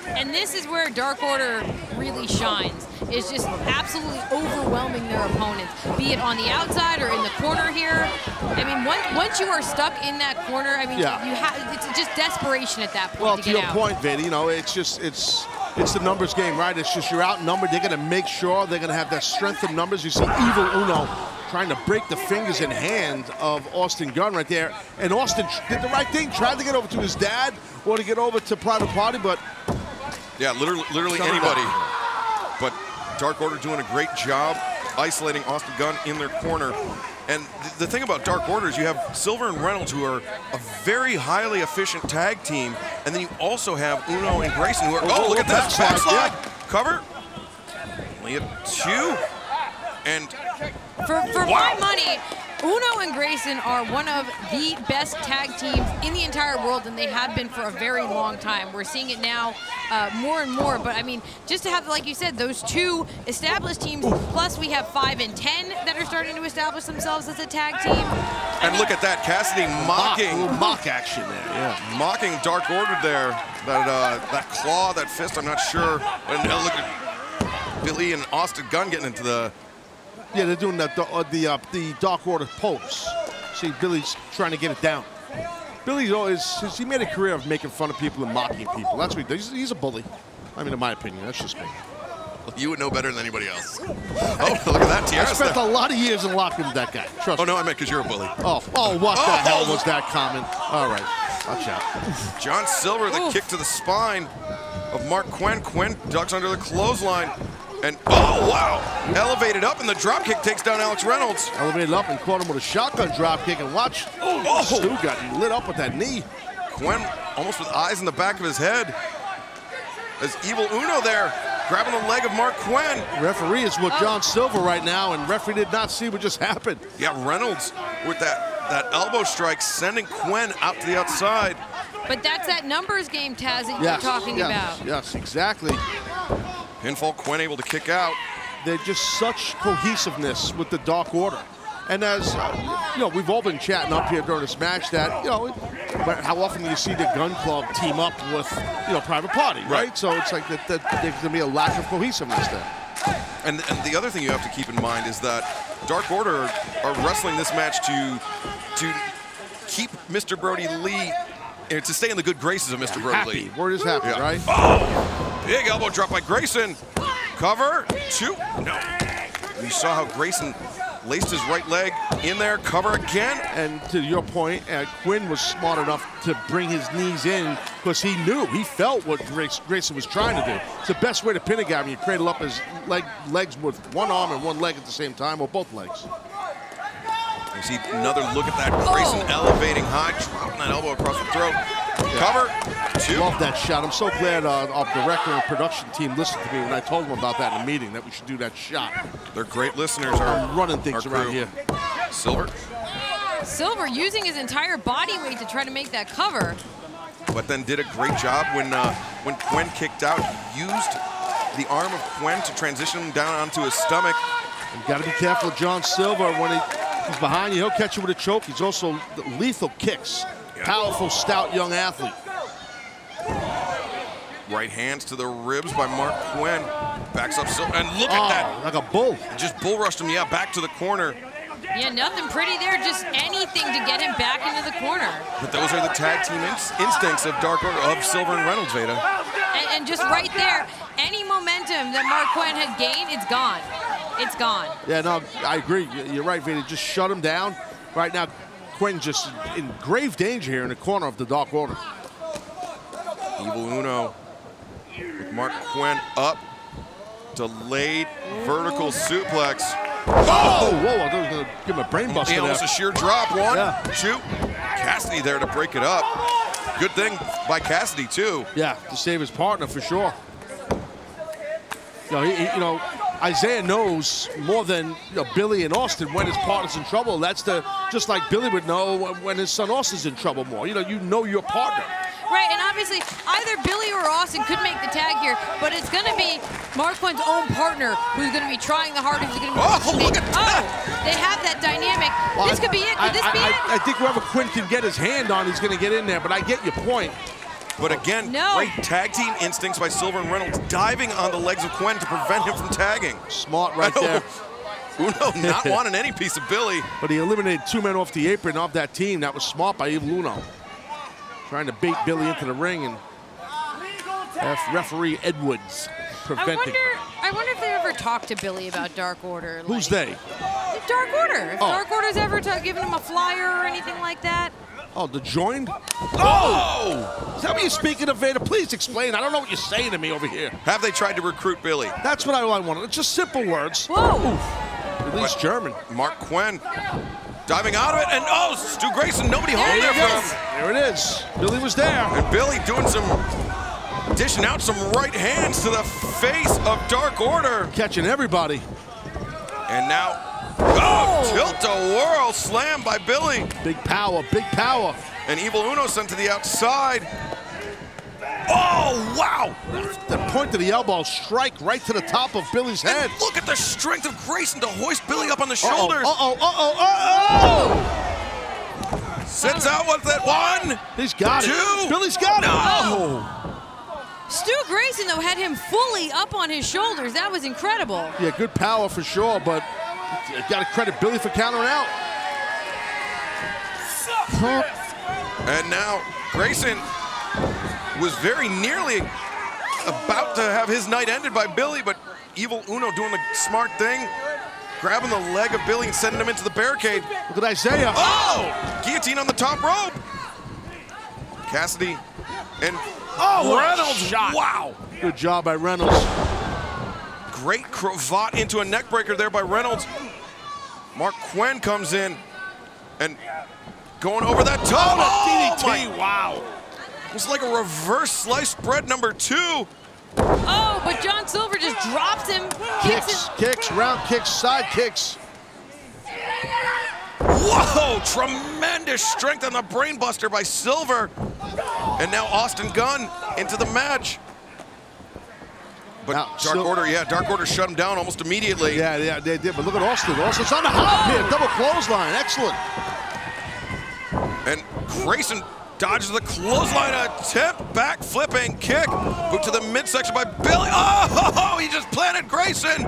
And this is where Dark Order really shines. Is just absolutely overwhelming their opponents, be it on the outside or in the corner here. I mean, once, once you are stuck in that corner, I mean, Yeah. you have it's just desperation at that point Well, to, to get your out. point, Vidi, you know, it's just it's it's the numbers game, right? It's just you're outnumbered. They're going to make sure they're going to have that strength of numbers. You see Evil Uno trying to break the fingers and hand of Austin Gunn right there, and Austin did the right thing, tried to get over to his dad or to get over to Private Party, but Yeah, literally, literally anybody. But Dark Order doing a great job isolating Austin Gunn in their corner. And th- the thing about Dark Order is you have Silver and Reynolds, who are a very highly efficient tag team, and then you also have Uno and Grayson, who are oh, Oh, look at that backslide, backslide, yeah. cover, only a two, and For, for Wow. my money, Uno and Grayson are one of the best tag teams in the entire world, and they have been for a very long time. We're seeing it now uh, more and more. But I mean, just to have, like you said, those two established teams, plus we have five and ten that are starting to establish themselves as a tag team. And look at that, Kassidy mocking, little mock action there. Yeah. mocking Dark Order there. That uh, that claw, that fist, I'm not sure. And uh, look at Billy and Austin Gunn getting into the. Yeah, they're doing the uh, the uh, the Dark Order pose. See, Billy's trying to get it down. Billy's always he made a career of making fun of people and mocking people. That's what he does. He's, he's a bully. I mean, in my opinion, that's just me. You would know better than anybody else. Oh, look at that, I Tiara. spent a lot of years in locker with that guy. Trust Oh me. no, I meant because you're a bully. Oh, oh, what the Oh. hell was that comment? All right, watch out. John Silver, the Oof. kick to the spine of Mark Quinn. Quinn ducks under the clothesline. And oh wow! Elevated up and the drop kick takes down Alex Reynolds. Elevated up and caught him with a shotgun drop kick, and watch. Oh. Stu got lit up with that knee. Quinn almost with eyes in the back of his head. As Evil Uno there, grabbing the leg of Mark Quinn. Referee is with John Silver right now, and referee did not see what just happened. Yeah, Reynolds with that, that elbow strike sending Quinn out to the outside. But that's that numbers game, Taz, that Yes, you're talking yes, about. yes, exactly. Pinfall Quinn able to kick out. They're just such cohesiveness with the Dark Order. And as uh, you know, we've all been chatting up here during this match that you know, how often do you see the Gun Club team up with you know Private Party, right? Right. So it's like that, that there's going to be a lack of cohesiveness there. And, and the other thing you have to keep in mind is that Dark Order are wrestling this match to to keep Mr. Brodie Lee to stay in the good graces of Mr. Brodie Happy, Lee. word is happy, Yeah. right? Big elbow drop by Grayson. Cover two. No. You saw how Grayson laced his right leg in there. Cover again. And to your point, uh, Quinn was smart enough to bring his knees in because he knew, he felt what Grace, Grayson was trying to do. It's the best way to pin a guy when you cradle up his leg, legs with one arm and one leg at the same time, or both legs. You see another look at that. Grayson Oh. elevating high, dropping that elbow across the throat. Cover two. Love that shot. I'm so glad uh, our director and production team listened to me when I told them about that in a meeting that we should do that shot. They're great listeners. Our, I'm running things around here. Silver, Silver using his entire body weight to try to make that cover. but then did a great job when uh, when Quinn kicked out. He used the arm of Quinn to transition him down onto his stomach. You got to be careful of John Silver when he, he's behind you. He'll catch you with a choke. He's also lethal kicks. Powerful, stout young athlete. Right hands to the ribs by Mark Quinn. Backs up and look Oh, at that. like a bull. Just bull rushed him, yeah, back to the corner. Yeah, nothing pretty there, just anything to get him back into the corner. But those are the tag team ins- instincts of Dark Order, of Silver and Reynolds, Veda. And, and just right there, any momentum that Mark Quinn had gained, it's gone. It's gone. Yeah, no, I agree. You- You're right, Veda. Just shut him down. Right now, Quinn just in grave danger here in the corner of the Dark Order. Evil Uno with Mark Quinn up. Delayed vertical suplex. Oh, oh! whoa, I was going to give him a brain buster Yeah, there. almost a sheer drop. One, Yeah. two. Kassidy there to break it up. Good thing by Kassidy, too. Yeah, to save his partner for sure. You know, he, he- you know, Isiah knows more than you know, Billy and Austin when his partner's in trouble. That's the just like Billy would know when- when his son Austin's in trouble more. You know, you know your partner. Right, and obviously either Billy or Austin could make the tag here, but it's going to be Mark Quinn's own partner who's going to be trying the hardest. Who's going to be Oh, look at Oh, they have that dynamic. Well, this I- could be it. Could I, this I, be I, it? I think whoever Quinn can get his hand on, he's going to get in there. But I get your point. But again, No. great tag team instincts by Silver and Reynolds, diving on the legs of Quinn to prevent him from tagging. Smart right there. Uno not wanting any piece of Billy. But he eliminated two men off the apron of that team. That was smart by Evil Uno. Trying to bait Billy into the ring and ref- referee Edwards I preventing. wonder. I wonder if they ever talked to Billy about Dark Order. Who's they? Dark Order. If Oh. Dark Order's ever given him a flyer or anything like that. Oh, the joined? Oh! Is that what you're speaking of, Veda? Please explain. I don't know what you're saying to me over here. Have they tried to recruit Billy? That's what I wanted. It's just simple words. Whoa. At least German. Mark Quinn diving out of it, and oh, Stu Grayson, nobody There home there him. There it is. Billy was there. And Billy doing some, dishing out some right hands to the face of Dark Order. Catching everybody. And now Oh, oh! tilt-a-whirl slam by Billy. Big power, big power. And Evil Uno sent to the outside. Oh, wow. The point of the elbow, strike right to the top of Billy's head. And look at the strength of Grayson to hoist Billy up on the Uh-oh, shoulders. Uh-oh, uh-oh, uh-oh! Sits out with that one. He's got Two. it. Billy's got it. No. Oh. Stu Grayson, though, had him fully up on his shoulders. That was incredible. Yeah, good power for sure, but you got to credit Billy for countering out. And now Grayson was very nearly about to have his night ended by Billy, but Evil Uno doing the smart thing, grabbing the leg of Billy and sending him into the barricade. Look at Isiah. Oh! Guillotine on the top rope. Kassidy and Oh, Reynolds. shot. Wow. Good job by Reynolds. Great cravat into a neckbreaker there by Reynolds. Mark Quinn comes in and going over that top. Oh, oh the my- DDT. Wow. It's like a reverse sliced bread number two. Oh, but John Silver just drops him, kicks Kicks, him. kicks, round kicks, side kicks. Whoa! Tremendous strength on the brainbuster by Silver. And now Austin Gunn into the match. But Now, Dark Sil- Order, yeah, Dark Order shut him down almost immediately. Yeah, yeah, they did. But look at Austin. Austin's on the hop here. Oh. Double clothesline. Excellent. And Grayson dodges the clothesline attempt, back flipping kick. Boot to the midsection by Billy. Oh, he just planted Grayson.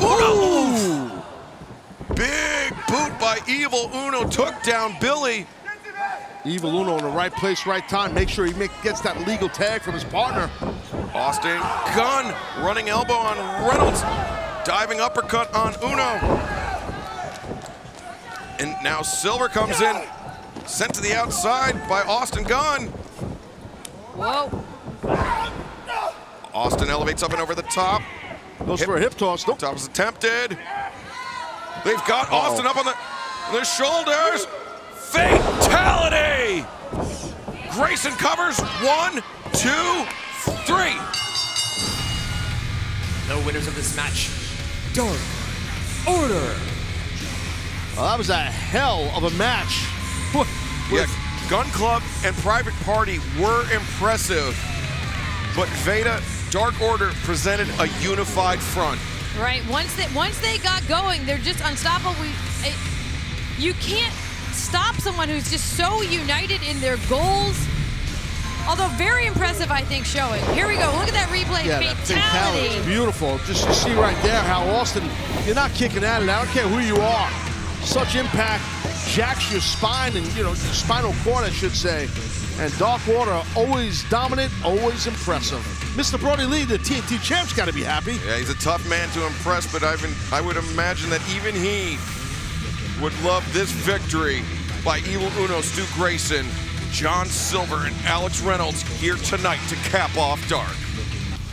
Uno. Big boot by Evil Uno took down Billy. Evil Uno in the right place, right time. Make sure he make, gets that legal tag from his partner. Austin Gunn running elbow on Reynolds. Diving uppercut on Uno. And now Silver comes in. Sent to the outside by Austin Gunn. Whoa. Austin elevates up and over the top. Goes Hip- for a hip toss. Nope. Top is attempted. They've got Uh-oh. Austin up on the, the shoulders. Fatality! Grayson covers. One, two, three. The winners of this match, Dark Order. Well, that was a hell of a match. With- Yeah, Gun Club and Private Party were impressive, but Veda Dark Order presented a unified front. Right. Once they once they got going, they're just unstoppable. We, it, you can't stop someone who's just so united in their goals. Although very impressive, I think, showing. Here we go. Look at that replay. Yeah, that fatality. fatality beautiful. Just to see right there how Austin, you're not kicking at it. I don't care who you are. Such impact jacks your spine and, you know, spinal cord, I should say. And Dark Order, always dominant, always impressive. Mr. Brodie Lee, the TNT champ's got to be happy. Yeah, he's a tough man to impress, but I've I would imagine that even he would love this victory by Evil Uno, Stu Grayson, John Silver, and Alex Reynolds here tonight to cap off Dark.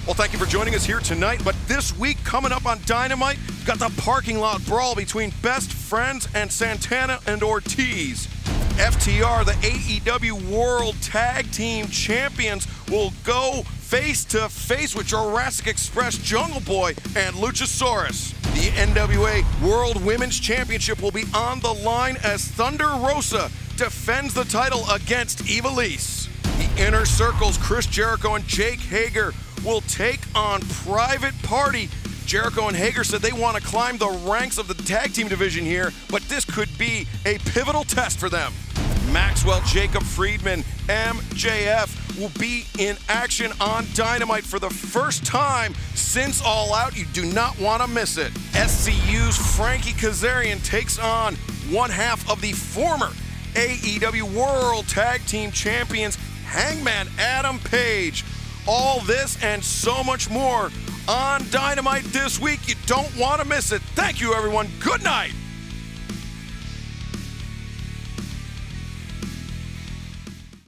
Well, thank you for joining us here tonight. But this week, coming up on Dynamite, we've got the parking lot brawl between Best Friends and Santana and Ortiz. FTR, the AEW World Tag Team Champions, will go face to face with Jurassic Express, Jungle Boy, and Luchasaurus. The NWA World Women's Championship will be on the line as Thunder Rosa defends the title against Eva Ivelisse. The Inner Circle's Chris Jericho and Jake Hager will take on Private Party. Jericho and Hager said they want to climb the ranks of the tag team division here, but this could be a pivotal test for them. Maxwell Jacob Friedman, MJF, will be in action on Dynamite for the first time since All Out. You do not want to miss it. SCU's Frankie Kazarian takes on one half of the former AEW World Tag Team Champions, Hangman Adam Page. All this and so much more on Dynamite this week. You don't want to miss it. Thank you, everyone. Good night.